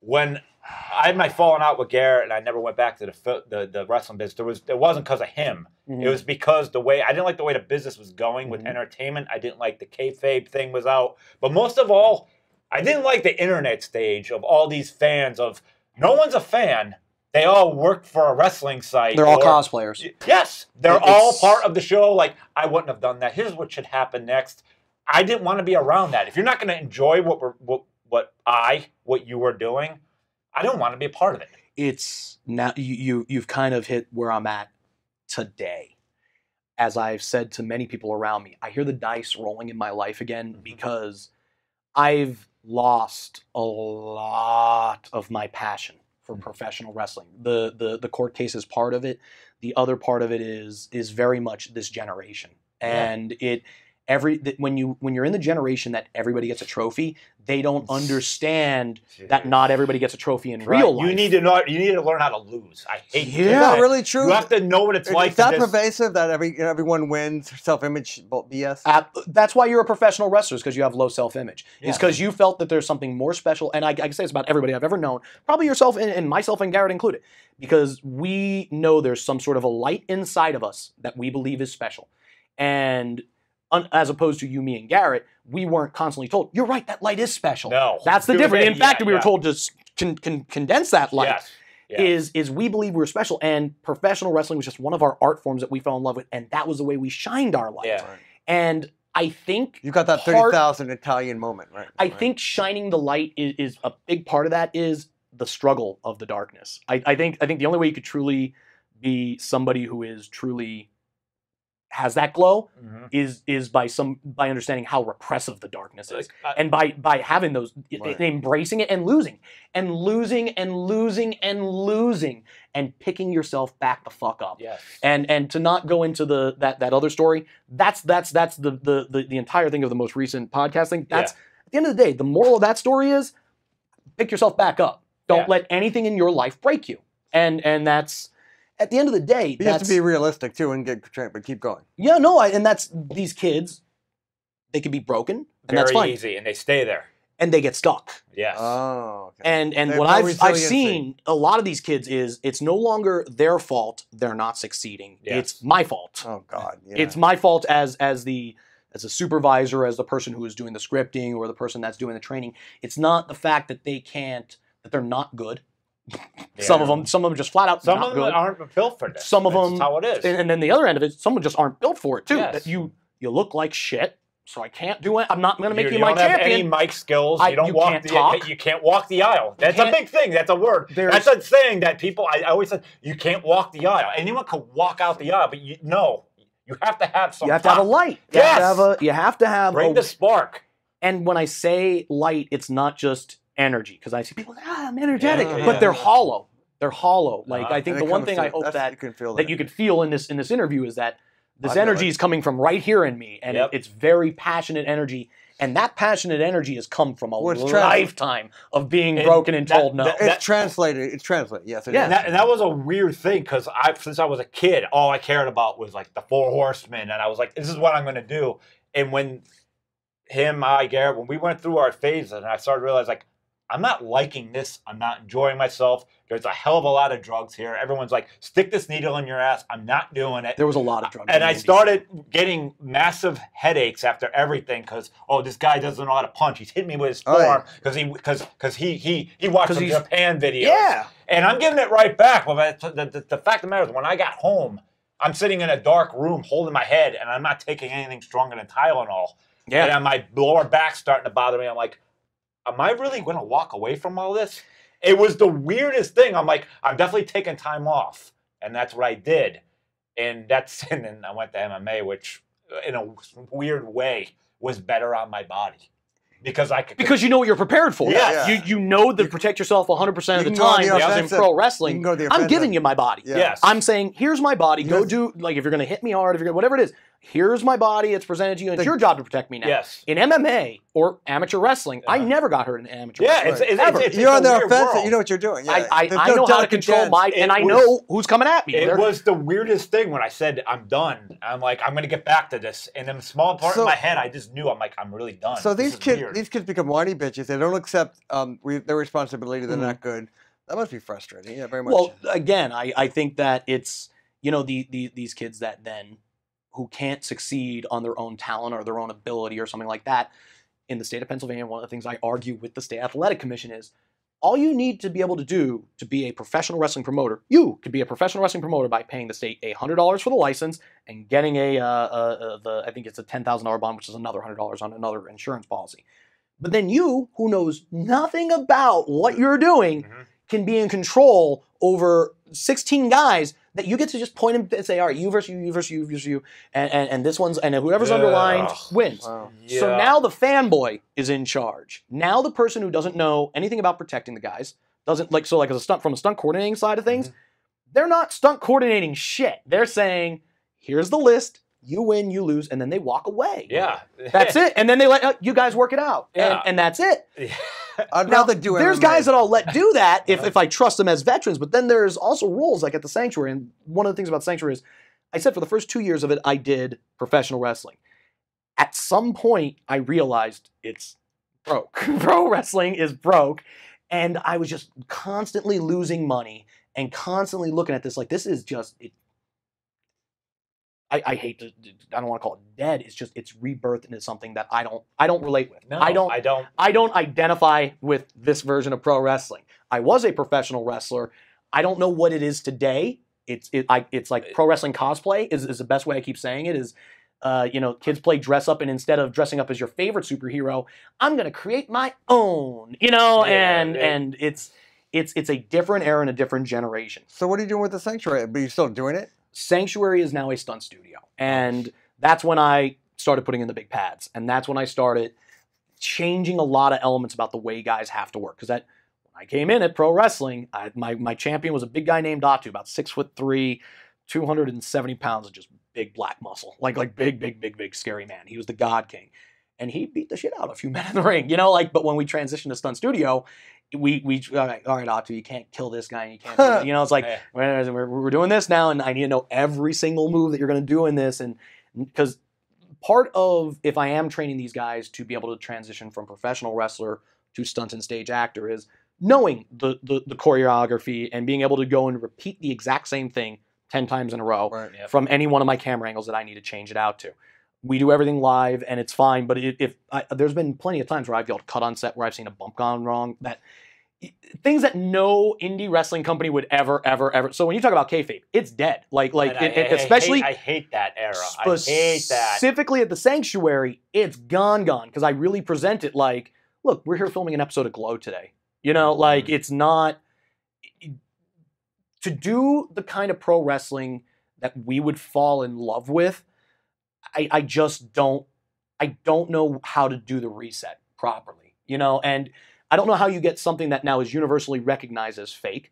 when I had my falling out with Garrett and I never went back to the the, the wrestling business. There was it wasn't because of him. Mhm. It was because the way I didn't like the way the business was going with Mhm. entertainment. I didn't like the kayfabe thing was out, but most of all, I didn't like the internet stage of all these fans. Of no one's a fan. They all work for a wrestling site. They're all or- cosplayers. Yes, they're It- all part of the show. Like I wouldn't have done that. Here's what should happen next. I didn't want to be around that. If you're not going to enjoy what we're what what I what you were doing, I don't want to be a part of it. it's now you, you you've kind of hit where I'm at today. As I've said to many people around me, I hear the dice rolling in my life again Mhm. because I've lost a lot of my passion for Mhm. professional wrestling. The the the court case is part of it. The other part of it is is very much this generation. Yeah. And it every th- when you when you're in the generation that everybody gets a trophy, they don't understand that not everybody gets a trophy in Right. real life. You need to know. You need to learn how to lose. I hate. to Yeah. say that. that really true? You have to know what it's Is like. to that just- pervasive that every everyone wins self-image BS? At- that's why you're a professional wrestler, is because you have low self-image. It's because you felt that there's something more special, and I, I can say it's about everybody I've ever known, probably yourself and, and myself and Garrett included, because we know there's some sort of a light inside of us that we believe is special, and un, as opposed to you, me, and Garrett, we weren't constantly told, "You're right, that light is special." No, That's the difference. In yeah, fact, we were told to con, con, condense that light. Yes. Yeah. is is we believe we're special and professional wrestling was just one of our art forms that we fell in love with and that was the way we shined our light Yeah. And i think You got that part- thirty thousand Italian moment, right? i Right. think shining the light is, is a big part of that is the struggle of the darkness I, I think i think the only way you could truly be somebody who is truly has that glow Mhm. is is by some by understanding how repressive the darkness is Like, I- and by by having those Right. embracing it and losing and losing and losing and losing and picking yourself back the fuck up yes. and and to not go into the that that other story that's that's that's the the the, the entire thing of the most recent podcasting that's at the end of the day the moral of that story is pick yourself back up don't Yeah. let anything in your life break you and and that's at the end of the day But you have to be realistic too and get trained, but keep going. yeah no I, and that's these kids they can be broken and Very that's fine easy, and they stay there. and they get stuck Yes. Oh, okay. and and They what I've I've seen a lot of these kids is it's no longer their fault they're not succeeding. Yes. It's my fault. oh God, yeah. It's my fault as as the as a supervisor, as the person who is doing the scripting or the person that's doing the training. It's not the fact that they can't that they're not good. Some of them, some of them just flat out Some of them good. aren't built for this. Some of That's them- how it is. and, and then the other end of it, some of them just aren't built for it too. Yes. That you you look like shit, so I can't do it. I'm not going to make you, you my don't have any mic skills. I- you don't you walk can't the talk. you can't walk the aisle. That's a big thing. That's a word. That's a saying that people. I, I always said you can't walk the aisle. Anyone could walk out the aisle, but you no, you have to have some. you have to have a light. You have to Yes. have a. You have to have Bring a, the spark. And when I say light, it's not just energy because I see people like, ah, I'm energetic, Yeah, but yeah. they're hollow. They're hollow. Like Uh-huh. I think the one thing to- I hope that you can feel that you could feel in this in this interview is that this I feel energy it. is coming from right here in me, and it- it's very passionate energy. And that passionate energy has come from a Well, it's trans- lifetime of being And broken and that- told no. that- It's translated. It's translated. Yes, it Yeah. is. And that, and that was a weird thing because I, since I was a kid, all I cared about was like the Four Horsemen, and I was like, "This is what I'm going to do." And when him, I, Garrett, when we went through our phases, and I started to realize like, I'm not liking this. I'm not enjoying myself. There's a hell of a lot of drugs here. Everyone's like, "Stick this needle in your ass." I'm not doing it. there was a lot of drugs. And I started getting massive headaches after everything because oh, this guy doesn't know how to punch. He's hitting me with his Oh, forearm because he because because he he he watched some Japan videos. Yeah. And I'm giving it right back. But the, the, the fact of the matter is, when I got home, I'm sitting in a dark room holding my head, and I'm not taking anything stronger than Tylenol. Yeah. And uh, my lower back's starting to bother me. I'm like, am I really going to walk away from all this? It was the weirdest thing. I'm like, I'm definitely taking time off, and that's what I did. And that's and then I went to MMA, which uh, in a weird way was better on my body because I could because you know what you're prepared for. Yeah, You you know to protect yourself 100 percent of You the can go on time. the because in offensive. pro You wrestling, can go the I'm giving you my body. Yeah. yes. I'm saying, here's my body. Go Yes. do like if you're gonna hit me hard, if you're gonna whatever it is. Here's my body. It's presented to you. and It's your job to protect me now. yes. In MMA or amateur wrestling, I never got hurt in amateur Yeah, wrestling. it's, it's, it's, it's You're on the weird offensive. world. You know what you're doing. Yeah. I, I, I no know how to control dance. my, It and I was- know who's coming at me. It They're- was the weirdest thing when I said I'm done. I'm like I'm going to get back to this, and in a small part So- of my head, I just knew I'm like I'm really done. So these kids, weird. these kids become whiny bitches. They don't accept um, re- their responsibility. They're Mhm. not good. That must be frustrating. Yeah, very much. Well, again, I, I think that it's you know the, the these kids that then who can't succeed on their own talent or their own ability or something like that. In the state of Pennsylvania, one of the things I argue with the state athletic commission is all you need to be able to do to be a professional wrestling promoter. You could be a professional wrestling promoter by paying the state a hundred dollars for the license and getting a uh, uh, uh, the I think it's a ten thousand dollar bond, which is another hundred dollars on another insurance policy. But then you, who knows nothing about what you're doing, Mhm. can be in control over 16 guys that you get to just point and say, all right, you versus you, you versus you, you versus you, and, and, and this one's, and whoever's underlined wins. Wow. So now the fanboy is in charge. Now the person who doesn't know anything about protecting the guys doesn't like so like as a stunt from a stunt coordinating side of things, they're not stunt coordinating shit. They're saying, here's the list, you win, you lose, and then they walk away. yeah, That's it. And then they let uh, you guys work it out. Yeah. and that's it. I'd Now, rather do there's MMA. guys that I'll let do that if, if I trust them as veterans, but then there's also rules like at the Sanctuary. And one of the things about Sanctuary is I said for the first two years of it, I did professional wrestling. At some point, I realized it's broke. Pro wrestling is broke. And I was just constantly losing money and constantly looking at this like this is just it. I, I hate to I don't want to call it dead. It's just it's rebirthed into something that I don't I don't relate with. no, I don't I don't. I don't identify with this version of pro wrestling. I was a professional wrestler. I don't know what it is today. It's it, I, it's like pro wrestling cosplay is, is the best way I keep saying it is uh, you know, kids play dress up, and instead of dressing up as your favorite superhero, I'm gonna create my own. You know, Yeah, and it- and it's it's it's a different era and a different generation. So what are you doing with the sanctuary? But you're still doing it? Sanctuary is now a stunt studio. And that's when I started putting in the big pads. And that's when I started changing a lot of elements about the way guys have to work. Because that when I came in at pro wrestling, I, my, my champion was a big guy named Datu, about six foot three, 270 pounds of just big black muscle. Like like big, big, big, big scary man. He was the God King. And he beat the shit out of a few men in the ring. You know, like, but when we transitioned to Stunt Studio, we we uh, all right, all right, Atu, you can't kill this guy, and you can't, you know, it's like Yeah. we're, we're, doing this now, and I need to know every single move that you're going to do in this, and because part of if I am training these guys to be able to transition from professional wrestler to stunt and stage actor is knowing the, the the choreography and being able to go and repeat the exact same thing ten times in a row Right. From any one of my camera angles that I need to change it out to. We do everything live and it's fine, but if, if I, there's been plenty of times where I've yelled cut on set where I've seen a bump gone wrong, that things that no indie wrestling company would ever, ever, ever. So when you talk about kayfabe, it's dead. Like, like, I- it- it- I- I especially hate, I hate that era. I hate that. specifically at the sanctuary, it's gone, gone. Because I really present it like, look, we're here filming an episode of Glow today. You know, like Mhm. it's not to do the kind of pro wrestling that we would fall in love with. I, I just don't. I don't know how to do the reset properly. You know, and I don't know how you get something that now is universally recognized as fake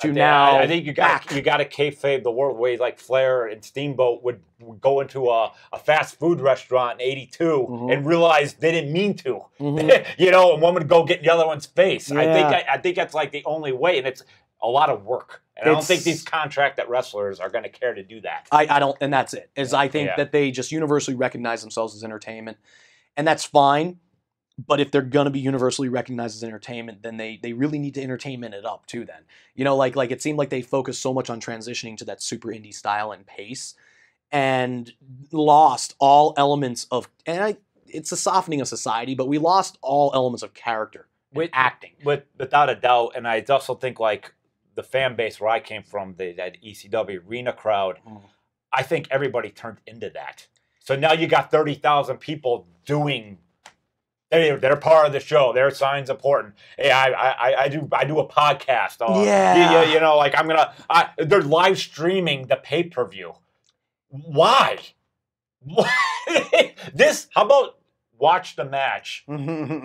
I to think- now. I, I think you got back. you got to kayfabe the world way like Flair and Steamboat would, would go into a, a fast food restaurant in '82 Mhm. and realize they didn't mean to. Mhm. you know, and one would go get in the other one's face. I think I, I think that's like the only way, and it's a lot of work. And I don't think these contract that wrestlers are going to care to do that. I, I don't, and that's it. Is I think Yeah. that they just universally recognize themselves as entertainment, and that's fine. But if they're gonna be universally recognized as entertainment, then they they really need to entertainment it up too. Then you know, like like it seemed like they focused so much on transitioning to that super indie style and pace, and lost all elements of. And I, it's a softening of society, but we lost all elements of character with With- acting. With, without a doubt, and I also think like the fan base where I came from, the that ECW arena crowd, Mm. I think everybody turned into that. So now you got thirty thousand people doing. They're, they're part of the show. Their sign's important. Hey, I, I, I do I do a podcast. Uh, Yeah. you, you know, like I'm gonna. I, they're live streaming the pay per view. Why? this? How about watch the match?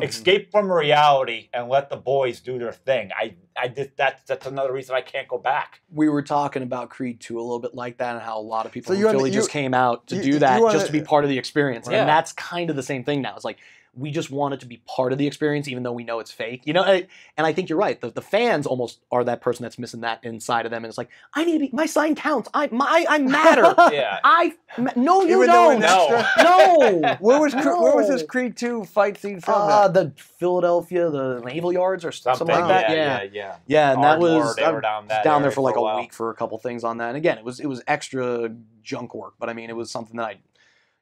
escape from reality and let the boys do their thing. I, I did that's that's another reason I can't go back. we were talking about Creed 2 a little bit like that and how a lot of people So in you wanna- Philly just came out to you- do that wanna- just to be part of the experience. Yeah. And that's kind of the same thing now. It's like we just want it to be part of the experience even though we know it's fake. You know, and I think you're right. The, the fans almost are that person that's missing that inside of them and it's like, I need to be my sign counts. I my I matter. Yeah. I no you Even don't. an No. no. Where was Cre- where was this Creed 2 fight scene from? Uh, the Philadelphia, the Naval Yards, or something, Something like that. Yeah, yeah, yeah, yeah. Yeah, and that was they were down that down there for like for a, a week for a couple things on that. And again, it was it was extra junk work, but I mean, it was something that I,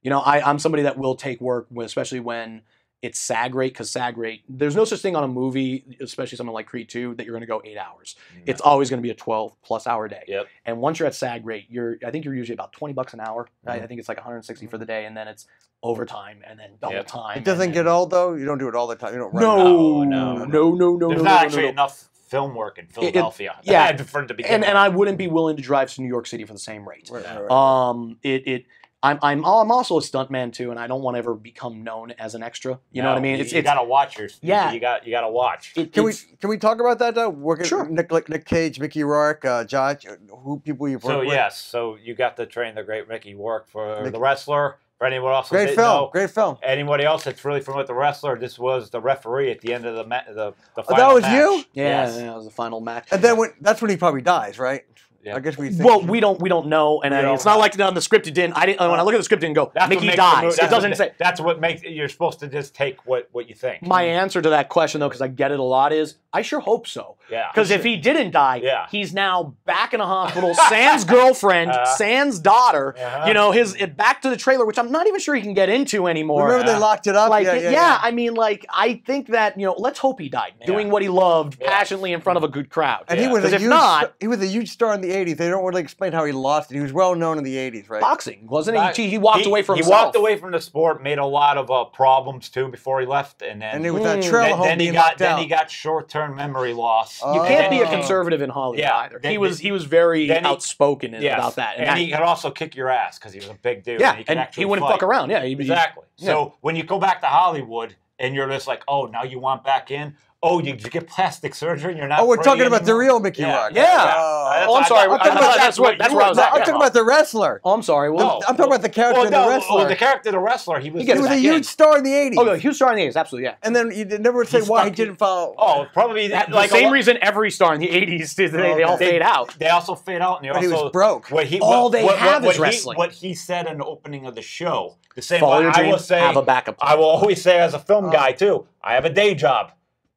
you know, I I'm somebody that will take work, especially when it's SAG rate because SAG rate. There's no such thing on a movie, especially something like Creed 2, that you're going to go eight hours. It's always going to be a 12 plus hour day. Yep. And once you're at SAG rate, you're I think you're usually about 20 bucks an hour. I, Mhm. I think it's like 160 for the day, and then it's overtime and then double Yep. time. it doesn't get old though. You don't do it all the time. You don't run No, out. no, no, no, no, no, no, no, There's no, not no, actually no. enough film work in Philadelphia. yeah. And for, to begin and with. and I wouldn't be willing to drive to New York City for the same rate. Right, right, right. Um, it it. I'm, I'm I'm also a stuntman too, and I don't want to ever become known as an extra. You know what I mean? You, It's you it's gotta watch your. Yeah. You got you gotta watch. it, Can we can we talk about that though? Working Sure. Nick like Nick Cage, Mickey Rourke, uh, Josh, who people you've worked So with. yes, so you got to train the great Mickey Rourke for Mickey- the wrestler. For anyone else, who Great didn't film, know, great film. Anybody else that's really familiar with the wrestler? This was the referee at the end of the ma- the, the Oh, that was match. you? yeah, Yes. yeah, it was the final match. And then when that's when he probably dies, right? Yeah. I guess we. Think Well, we don't we don't know, and I, don't it's not know. like on the script. It didn't. I didn't. when I look at the script, it didn't go. That's what Mickey makes dies. it doesn't say. That's what makes you're supposed to just take what what you think. My answer to that question, though, because I get it a lot, is I sure hope so. yeah. Because if he didn't die, Yeah. he's now back in a hospital. Sans girlfriend, Uh, Sans daughter. Uh-huh. You know, his it, back to the trailer, which I'm not even sure he can get into anymore. Remember they locked it up. like, yeah, it- yeah, yeah, yeah. I mean, like, I think that you know, let's hope he died Yeah. doing what he loved Yeah. passionately in front of a good crowd. And he Yeah. was a 'Cause if huge. not- st- he was a huge star in the '80s. They don't really explain how he lost it. He was well known in the '80s, right? Boxing wasn't Back- he? He walked away from He himself. walked away from the sport, made a lot of uh, problems too before he left, and then And it was that Mm. trailer then, home then he got then out. he got short term memory loss. Oh. You can't be a conservative in Hollywood Yeah, either. then- he was he was very then he- outspoken Yes. about that. and, that- he could also kick your ass because he was a big dude. yeah, and he, could and he wouldn't fight. fuck around. Yeah, he, he- Exactly. yeah. So when you go back to Hollywood and you're just like, oh, now you want back in? Oh, you, you get plastic surgery and you're not. Oh, we're pretty talking about the real Mickey Yeah. Rourke. Yeah. Oh. That's- Oh, I'm I sorry. thought- I I thought thought that's what- that's you where I were was No, at. I'm talking talking about the wrestler. Oh, I'm sorry. The- Well, I'm talking about the character Well, in the wrestler. well, the character, the wrestler, he was. He he was a huge in. star in the '80s. oh, yeah, he was in the 80s, absolutely, yeah. And then you did never say He's why he didn't follow. Oh, probably That- like the a same lo- reason every star in the 80s did. They, they all Okay. fade out. They also fade out, and they but he was broke. What he, All they have what, is what wrestling. What he said in the opening of the show, the same way I will say, have a backup. I will always say as a film Oh. guy too, I have a day job.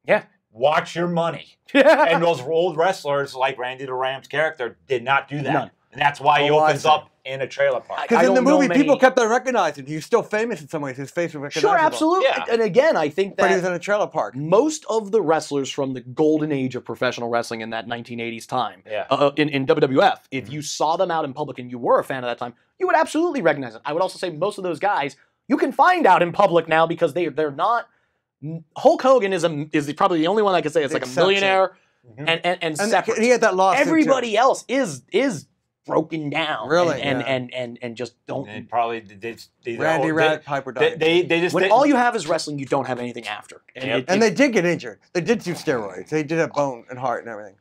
Yeah. Watch your money. Yeah. and those old wrestlers like Randy the Ram's character did not do that. None. And that's why he Oh, I opens see. up in a trailer park. I Because in the don't know movie, many- people kept on recognizing. He was still famous in some ways. His face was recognizable. Sure, absolutely. Yeah. And again, I think But he was in a trailer park. most of the wrestlers from the golden age of professional wrestling in that 1980s time, Yeah. uh, in, in WWF, if you saw them out in public and you were a fan of that time, you would absolutely recognize them. I would also say most of those guys you can find out in public now because they they're not. Hulk Hogan is a is probably the only one I could say is The like a exception. millionaire Mhm. and and, and, And separate. he had that lawsuit. too. Everybody else is is broken down, Really? and Yeah. and, and and and just don't. They probably did. did, did Roddy Piper They, died. they, they just when did, all you have is wrestling, you don't have anything after. And, Yep. it- and it- they did get injured. They did do steroids. They did have bone and heart and everything.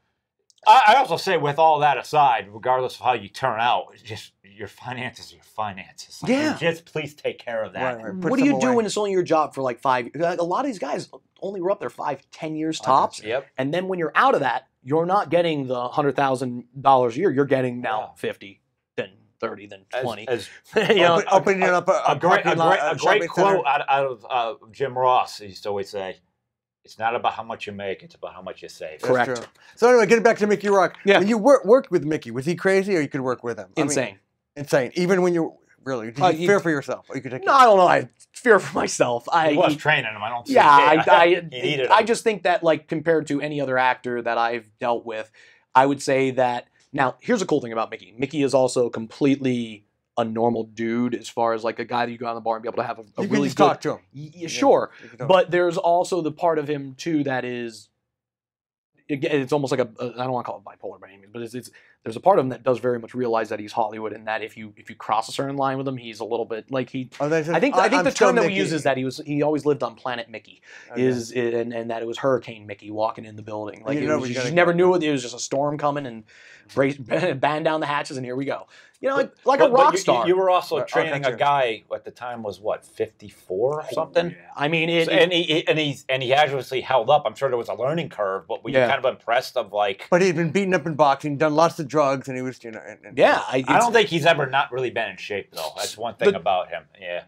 I, I also say, with all that aside, regardless of how you turn out, just your finances are your finances. Like, Yeah. Just please take care of that. Right, right. What do you some do when it's only your job for like five? Like a lot of these guys only were up there five, ten years tops, Yep. and then when you're out of that, you're not getting the hundred thousand dollars a year. You're getting now Yeah. fifty, then thirty, then twenty. as you know, opening it up a, a great, a lot, great, a great quote out, out of uh, Jim Ross. He used to always say, "It's not about how much you make; it's about how much you save." That's Correct. true. So anyway, getting back to Mickey Rourke. Yeah. When you wor- worked with Mickey, was he crazy or you could work with him? I mean, insane. insane. Even when you're really did you Uh, you- fear for yourself? Or you could take no, I don't know. I fear for myself. I He was training him. I don't. see- yeah, I, I, he needed I just think that like compared to any other actor that I've dealt with, I would say that now here's a cool thing about Mickey. Mickey is also completely a normal dude as far as like a guy that you go out in the bar and be able to have a, a you can really just good. talk to him. Y- y- Yeah, sure, you but there's also the part of him too that is. again, It's almost like a, a I don't want to call it bipolar by any means, but it's, it's there's a part of him that does very much realize that he's Hollywood and that if you if you cross a certain line with him, he's a little bit like he Oh, they said, I think I think I'm the still term that we use is that he was he always lived on Planet Mickey Okay. is and, and that it was Hurricane Mickey walking in the building like You it was, you you're just gonna never get. knew it it was just a storm coming and brace, band down the hatches and here we go you know like, like But- a rock you- star You, were also uh, Right, training a guy at the time was what 54 or oh, something. I mean it, So- it- and he he- and he and he obviously held up. I'm sure there was a learning curve, but we were you Yeah. kind of impressed of like? But he'd been beaten up in boxing, done lots of drugs, and he was, you know. And, and- yeah I, I don't think he's ever not really been in shape though. That's one thing The- about him. Yeah.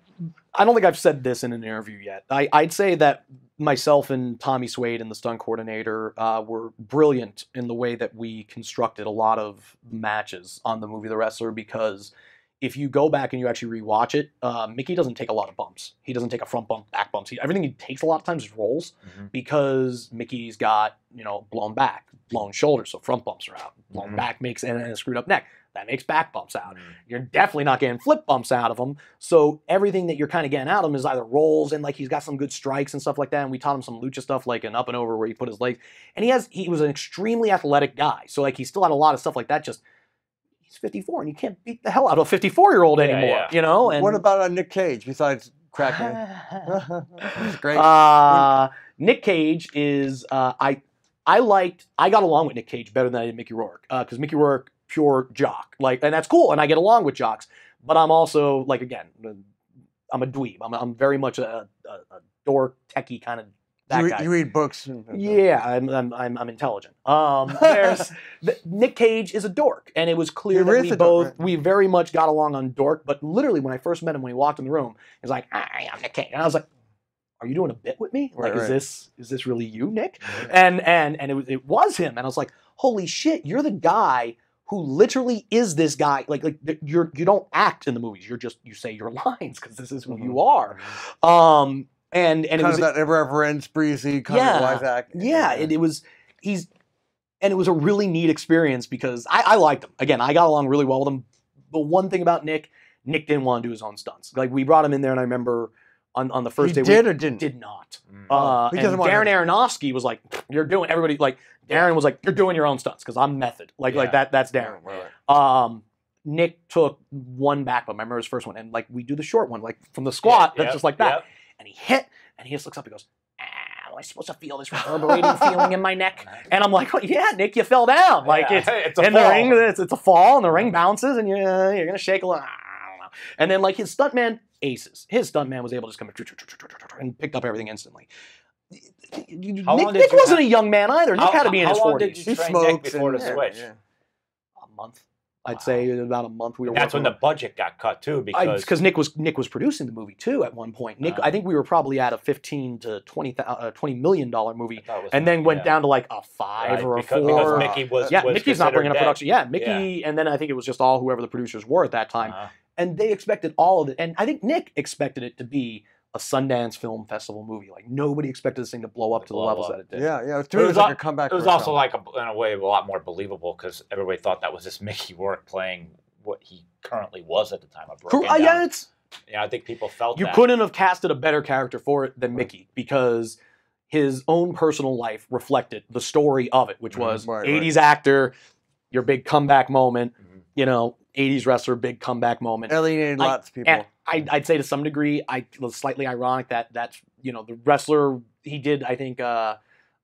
I don't think I've said this in an interview yet. I, I'd say that myself and Tommy Swade and the stunt coordinator uh, were brilliant in the way that we constructed a lot of matches on the movie The Wrestler because if you go back and you actually rewatch it, uh, Mickey doesn't take a lot of bumps. He doesn't take a front bump, back bumps. He, everything he takes a lot of times is rolls Mhm. because Mickey's got you know blown back, blown shoulders, so front bumps are out. Blown Mhm. back makes and a screwed up neck that makes back bumps out. Mhm. You're definitely not getting flip bumps out of him. So everything that you're kind of getting out of him is either rolls and like he's got some good strikes and stuff like that. And we taught him some lucha stuff like an up and over where he put his legs. And he has he was an extremely athletic guy. So like he still had a lot of stuff like that. Just he's 54 and you can't beat the hell out of a 54 year old Yeah, anymore. yeah. You know. And what about uh, Nick Cage besides cracking? He's great. Uh, Nick Cage is uh, I I liked I got along with Nick Cage better than I did Mickey Rourke because Mickey Rourke pure jock like and that's cool and I get along with jocks but I'm also like again I'm a dweeb I'm, I'm very much a, a, a dork techie kind of that you, read- guy you read books. and- yeah I'm, I'm, I'm, I'm intelligent um there's the, Nick Cage is a dork and it was clear that we a dork, both right. we very much got along on dork but literally when I first met him when he walked in the room he was like I am Nick Cage and I was like are you doing a bit with me? Right, Like, is right. this is this really you, Nick? And and and it was it was him, and I was like, holy shit, you're the guy who literally is this guy. Like like you're you don't act in the movies. You're just you say your lines because this is who you are. Um and and kind it was of that irreverent, breezy, kind Yeah. of wise act. yeah, it, it was he's and it was a really neat experience because I, I liked him. Again, I got along really well with him. The one thing about Nick, Nick didn't want to do his own stunts. Like we brought him in there, and I remember on, on the first he day did we or didn't? did not. Mm. Uh, He and doesn't want Darren Aronofsky was like, "You're doing everybody like." Darren was like, "You're doing your own stunts because I'm method." Like like that. That's Darren. Right, right. Um, Nick took one back, but I remember his first one, and like we do the short one, like from the squat, Yeah, that's yep, just like that. yep. And he hit, and he just looks up, and goes, "Ah, am I supposed to feel this reverberating feeling in my neck?" And I'm like, well, "Yeah, Nick, you fell down. Like Yeah, it's it's a in the fall. ring, it's, it's a fall, and the ring bounces, and you're, you're gonna shake a little. I don't know. And then like his stuntman aces. His stuntman was able to just come and picked up everything instantly. Nick, How long did Nick wasn't have- a young man either. Nick How- had to be in how his long did forties. you He train Nick before and, the yeah, switch? yeah. A month, I'd say in about a month. We were. That's when the budget got cut too, because because Nick was Nick was producing the movie too at one point. Nick, Uh-huh. I think we were probably at a fifteen to 20, uh, 20 million dollar movie, I thought was- and then went yeah. down to like a five Right, or a because, four. because Mickey was yeah, was Mickey's not bringing up production. Yeah, Mickey, and then I think it was just all whoever the producers were at that time, Uh-huh. and they expected all of it. And I think Nick expected it to be a Sundance Film Festival movie. Like nobody expected this thing to blow up to the levels up. that it did. Yeah, yeah. To It me, it was was like al- a comeback. It was also itself. like a, in a way a lot more believable because everybody thought that was this Mickey Rourke playing what he currently was at the time of Cor- uh, yeah, it's Yeah, I think people felt you that. couldn't have casted a better character for it than Mickey because his own personal life reflected the story of it, which Mhm. was Right, right. 80s actor, your big comeback moment, Mhm. You know, 80s wrestler, big comeback moment. alienated I- lots of people. I, I'd say to some degree, I it was slightly ironic that that's you know the wrestler he did. I think uh,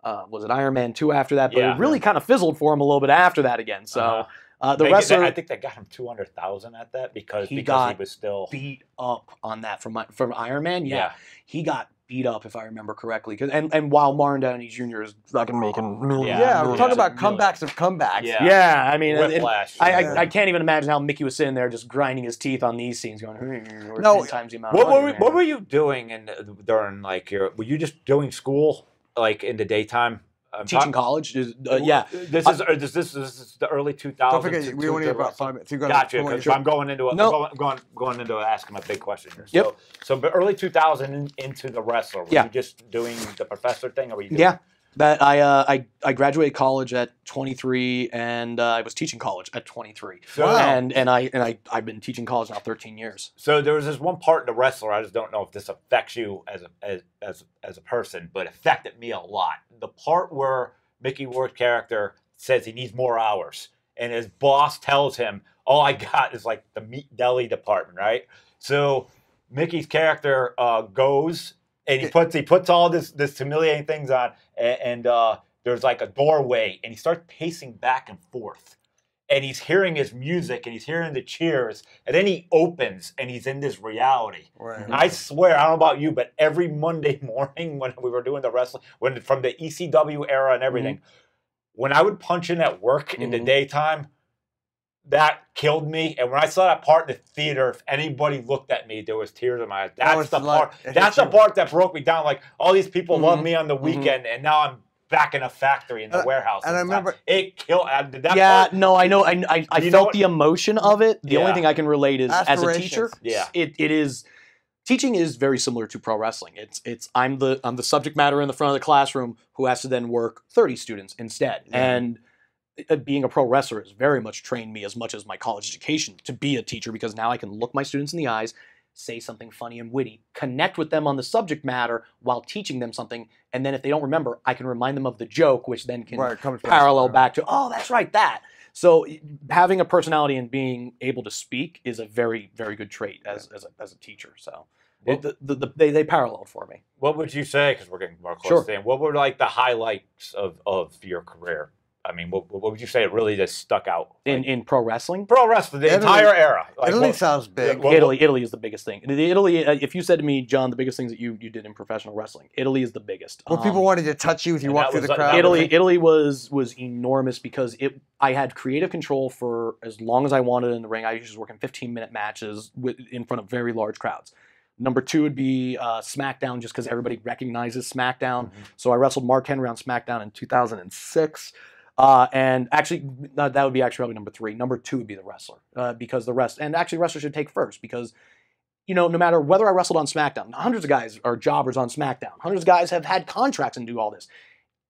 uh, was it Iron Man two after that, but Yeah. it really kind of fizzled for him a little bit after that again. So Uh-huh. uh, the They- wrestler I think they got him two hundred thousand at that because He because got he was still beat up on that from from Iron Man. Yeah, yeah. he got beat up if I remember correctly. 'Cause- and and while Martin Downey Jr. is fucking making millions, Yeah, yeah, we're talking and about millions. comebacks of comebacks. Yeah. Yeah, I mean, it- it- Whiplash. I, Yeah. I, I can't even imagine how Mickey was sitting there just grinding his teeth on these scenes, going, "Hmm, No, 10 times the amount. of what money were here." what were you doing in during like your were you just doing school like in the daytime? I'm teaching talk- college? Is- uh, yeah, This is or this, this this is the early 2000s. Don't forget, we only have about five minutes. You got Gotcha, because I'm going into a, No. going, going going into asking a big question here. Yep. So, so but early 2000 in, into the wrestler. Were Yeah. you just doing the professor thing, or were you? Doing, Yeah. That I, uh, I I graduated college at 23, and uh, I was teaching college at 23, Wow. and and I and I I've been teaching college now 13 years. so there was this one part in the wrestler. I just don't know if this affects you as a as as, as a person, but affected me a lot. The part where Mickey Rourke's character says he needs more hours, and his boss tells him, "All I got is like the meat deli department, right?" So Mickey's character uh, goes and he puts he puts all this this humiliating things on, and, and uh, there's like a doorway, and he starts pacing back and forth, and he's hearing his music and he's hearing the cheers, and then he opens and he's in this reality. Right. I swear, I don't know about you, but every Monday morning when we were doing the wrestling, when from the ECW era and everything, when I would punch in at work in the Mhm. daytime, that killed me. And when I saw that part in the theater, if anybody looked at me, there was tears in my eyes. That's the like- part. That's the you. part that broke me down. Like all these people love Mhm. me on the Mhm. weekend, and now I'm back in a factory in the And- warehouse. and I time. remember- it killed. Uh, that yeah, part- no, I know. I I, I felt the emotion of it. The only thing I can relate is as a teacher. Yeah. it, it is teaching is very similar to pro wrestling. It's it's I'm the I'm the subject matter in the front of the classroom who has to then work 30 students instead. Yeah. And uh, Uh, being a pro wrestler has very much trained me as much as my college education to be a teacher because now I can look my students in the eyes, say something funny and witty, connect with them on the subject matter while teaching them something, and then if they don't remember, I can remind them of the joke, which then can Right, parallel back to oh that's right that so having a personality and being able to speak is a very very good trait as, as, a, as a teacher so it, the, the, the, they, they paralleled for me What would you say? Because we're getting more close Sure. to the end. What were like the highlights of, of your career? I mean, what, what would you say It really just stuck out? in, Like, in pro wrestling pro wrestling, the Italy- entire era. Like, Italy what- sounds big. Well, italy italy is the biggest thing The italy uh, if you said to me Jon the biggest things that you, you did in professional wrestling italy is the biggest Well, people Um, wanted to touch you as you walked through was the crowd. Italy, was- Italy was was enormous because it. I had creative control for as long as I wanted in the ring. I used to work in 15 minute matches with, in front of very large crowds. Number two would be uh, SmackDown, just because everybody recognizes SmackDown. Mhm. So I wrestled Mark Henry on SmackDown in 2006. Uh, and actually, no, that would be actually probably number three. Number two would be the wrestler, uh, because the rest, and actually, wrestler should take first because, you know, no matter whether I wrestled on SmackDown, hundreds of guys are jobbers on SmackDown. Hundreds of guys have had contracts and do all this.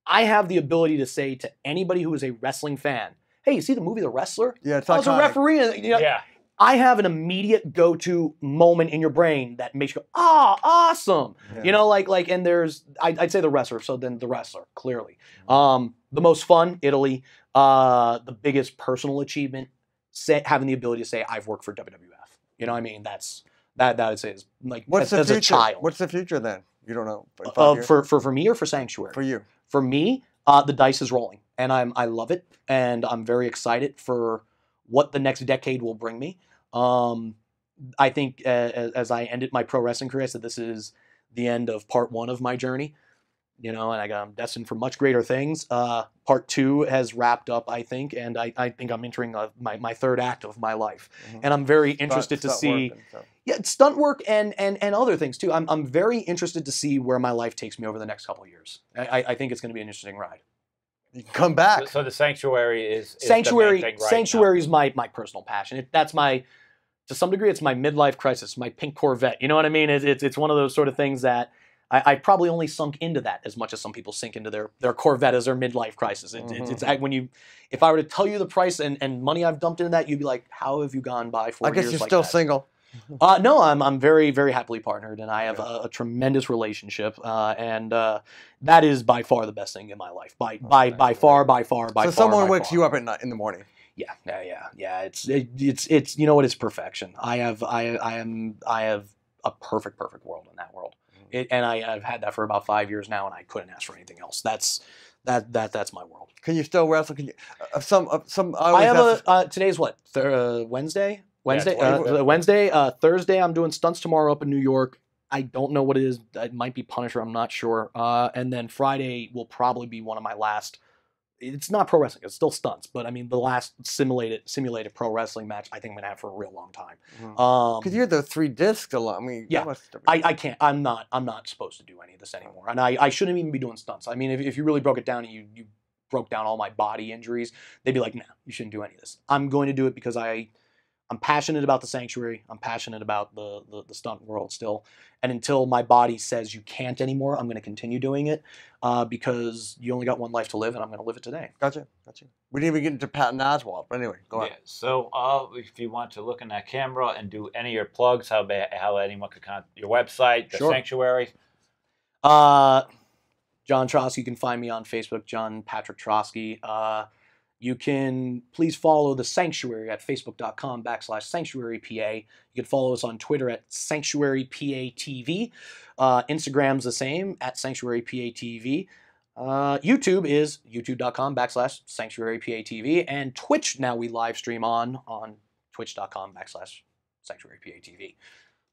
I have the ability to say to anybody who is a wrestling fan, "Hey, you see the movie The Wrestler? Yeah, it's I was a referee." And, you know, yeah. I have an immediate go-to moment in your brain that makes you go, "Ah, awesome!" Yeah. You know, like like, and there's I'd, I'd say the wrestler. So then the wrestler, clearly, um, the most fun, Italy. Uh, the biggest personal achievement, say, having the ability to say I've worked for WWF. You know, what I mean, that's that that is, is like What's as, the future? a child. What's the future then? You don't know. Uh, for for for me or for Sanctuary? for you. for me, uh, the dice is rolling, and I'm I love it, and I'm very excited for what the next decade will bring me. Um, I think uh, as, as I ended my pro wrestling career, I said this is the end of part one of my journey. You know, and I got, I'm destined for much greater things. Uh, part two has wrapped up, I think, and I, I think I'm entering uh my, my third act of my life. Mhm. And I'm very Start- interested to start see working, yeah, stunt work and and and other things too. I'm I'm very interested to see where my life takes me over the next couple of years. I, I- I think it's going to be an interesting ride. Come back. So, so the sanctuary is, is Sanctuary The main thing right Sanctuary is my my personal passion. It, that's my to some degree it's my midlife crisis, my pink Corvette. You know what I mean? It's it's, it's one of those sort of things that. I, I probably only sunk into that as much as some people sink into their, their Corvette as their midlife crisis. It, it's it's Mhm. when you, if I were to tell you the price and, and money I've dumped into that, you'd be like, how have you gone by four I guess you're like still that? single. Uh, no, I'm I'm very very happily partnered, and I have a, a tremendous relationship, uh, and uh, that is by far the best thing in my life. By by by nice. far, by far, by so far. someone by wakes far. you up at night in the morning. Yeah, yeah, yeah, yeah. It's it, it's it's you know what? It's perfection. I have I I am I have a perfect perfect world in that world. It, and I, I've had that for about five years now, and I couldn't ask for anything else. That's that that that's my world. Can you still wrestle? Can you? Uh, some uh, some. I, I have ask- a uh, today's what Thur- uh, Wednesday. Wednesday, it's uh, Wednesday. Uh, Thursday. I'm doing stunts tomorrow up in New York. I don't know what it is. It might be Punisher. I'm not sure. Uh, and then Friday will probably be one of my last. It's not pro wrestling. It's still stunts, but I mean the last simulated simulated pro wrestling match. I think I'm gonna have for a real long time. Mhm. Um, Because you're the three discs a lot. I mean, Yeah. must- I, I can't. I'm not. I'm not supposed to do any of this anymore, and I, I shouldn't even be doing stunts. I mean, if, if you really broke it down and you you broke down all my body injuries, they'd be like, "No, you shouldn't do any of this." I'm going to do it because I I'm passionate about the sanctuary. I'm passionate about the the, the stunt world still, and until my body says you can't anymore, I'm going to continue doing it uh, because you only got one life to live, and I'm going to live it today. Gotcha. Gotcha. We didn't even get into Patton Oswalt, but anyway, go on. Yeah. So, uh, if you want to look in that camera and do any of your plugs, how how anyone could contact your website, the Sure. sanctuary. Uh, Jon Trosky, you can find me on Facebook, Jon Patrick Trosky. Uh, you can please follow the Sanctuary at facebook.com backslash sanctuarypa. You can follow us on Twitter at sanctuarypatv. Uh, Instagram's the same at sanctuarypatv. Uh, YouTube is youtube.com backslash sanctuarypatv. And Twitch now we live stream on on twitch.com backslash sanctuarypatv.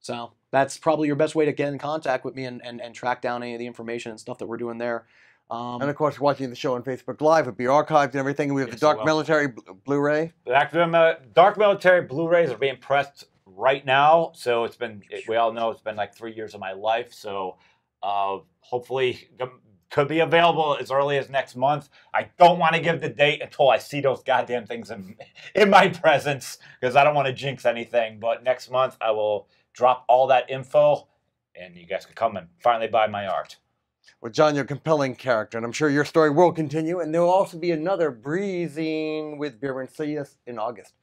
So that's probably your best way to get in contact with me and, and, and track down any of the information and stuff that we're doing there. Um, And of course, watching the show on Facebook Live would be archived and everything. We have Yes, the Dark will. Military Blu- Blu-ray. The Dark Military Blu-rays are being pressed right now, so it's been. It, we all know it's been like three years of my life. So, uh, hopefully, Could be available as early as next month. I don't want to give the date until I see those goddamn things in, in my presence because I don't want to jinx anything. But next month I will drop all that info and you guys can come and finally buy my art. Well, Jon, you're a compelling character, and I'm sure your story will continue. And there will also be another Breezin' with Bierman in August.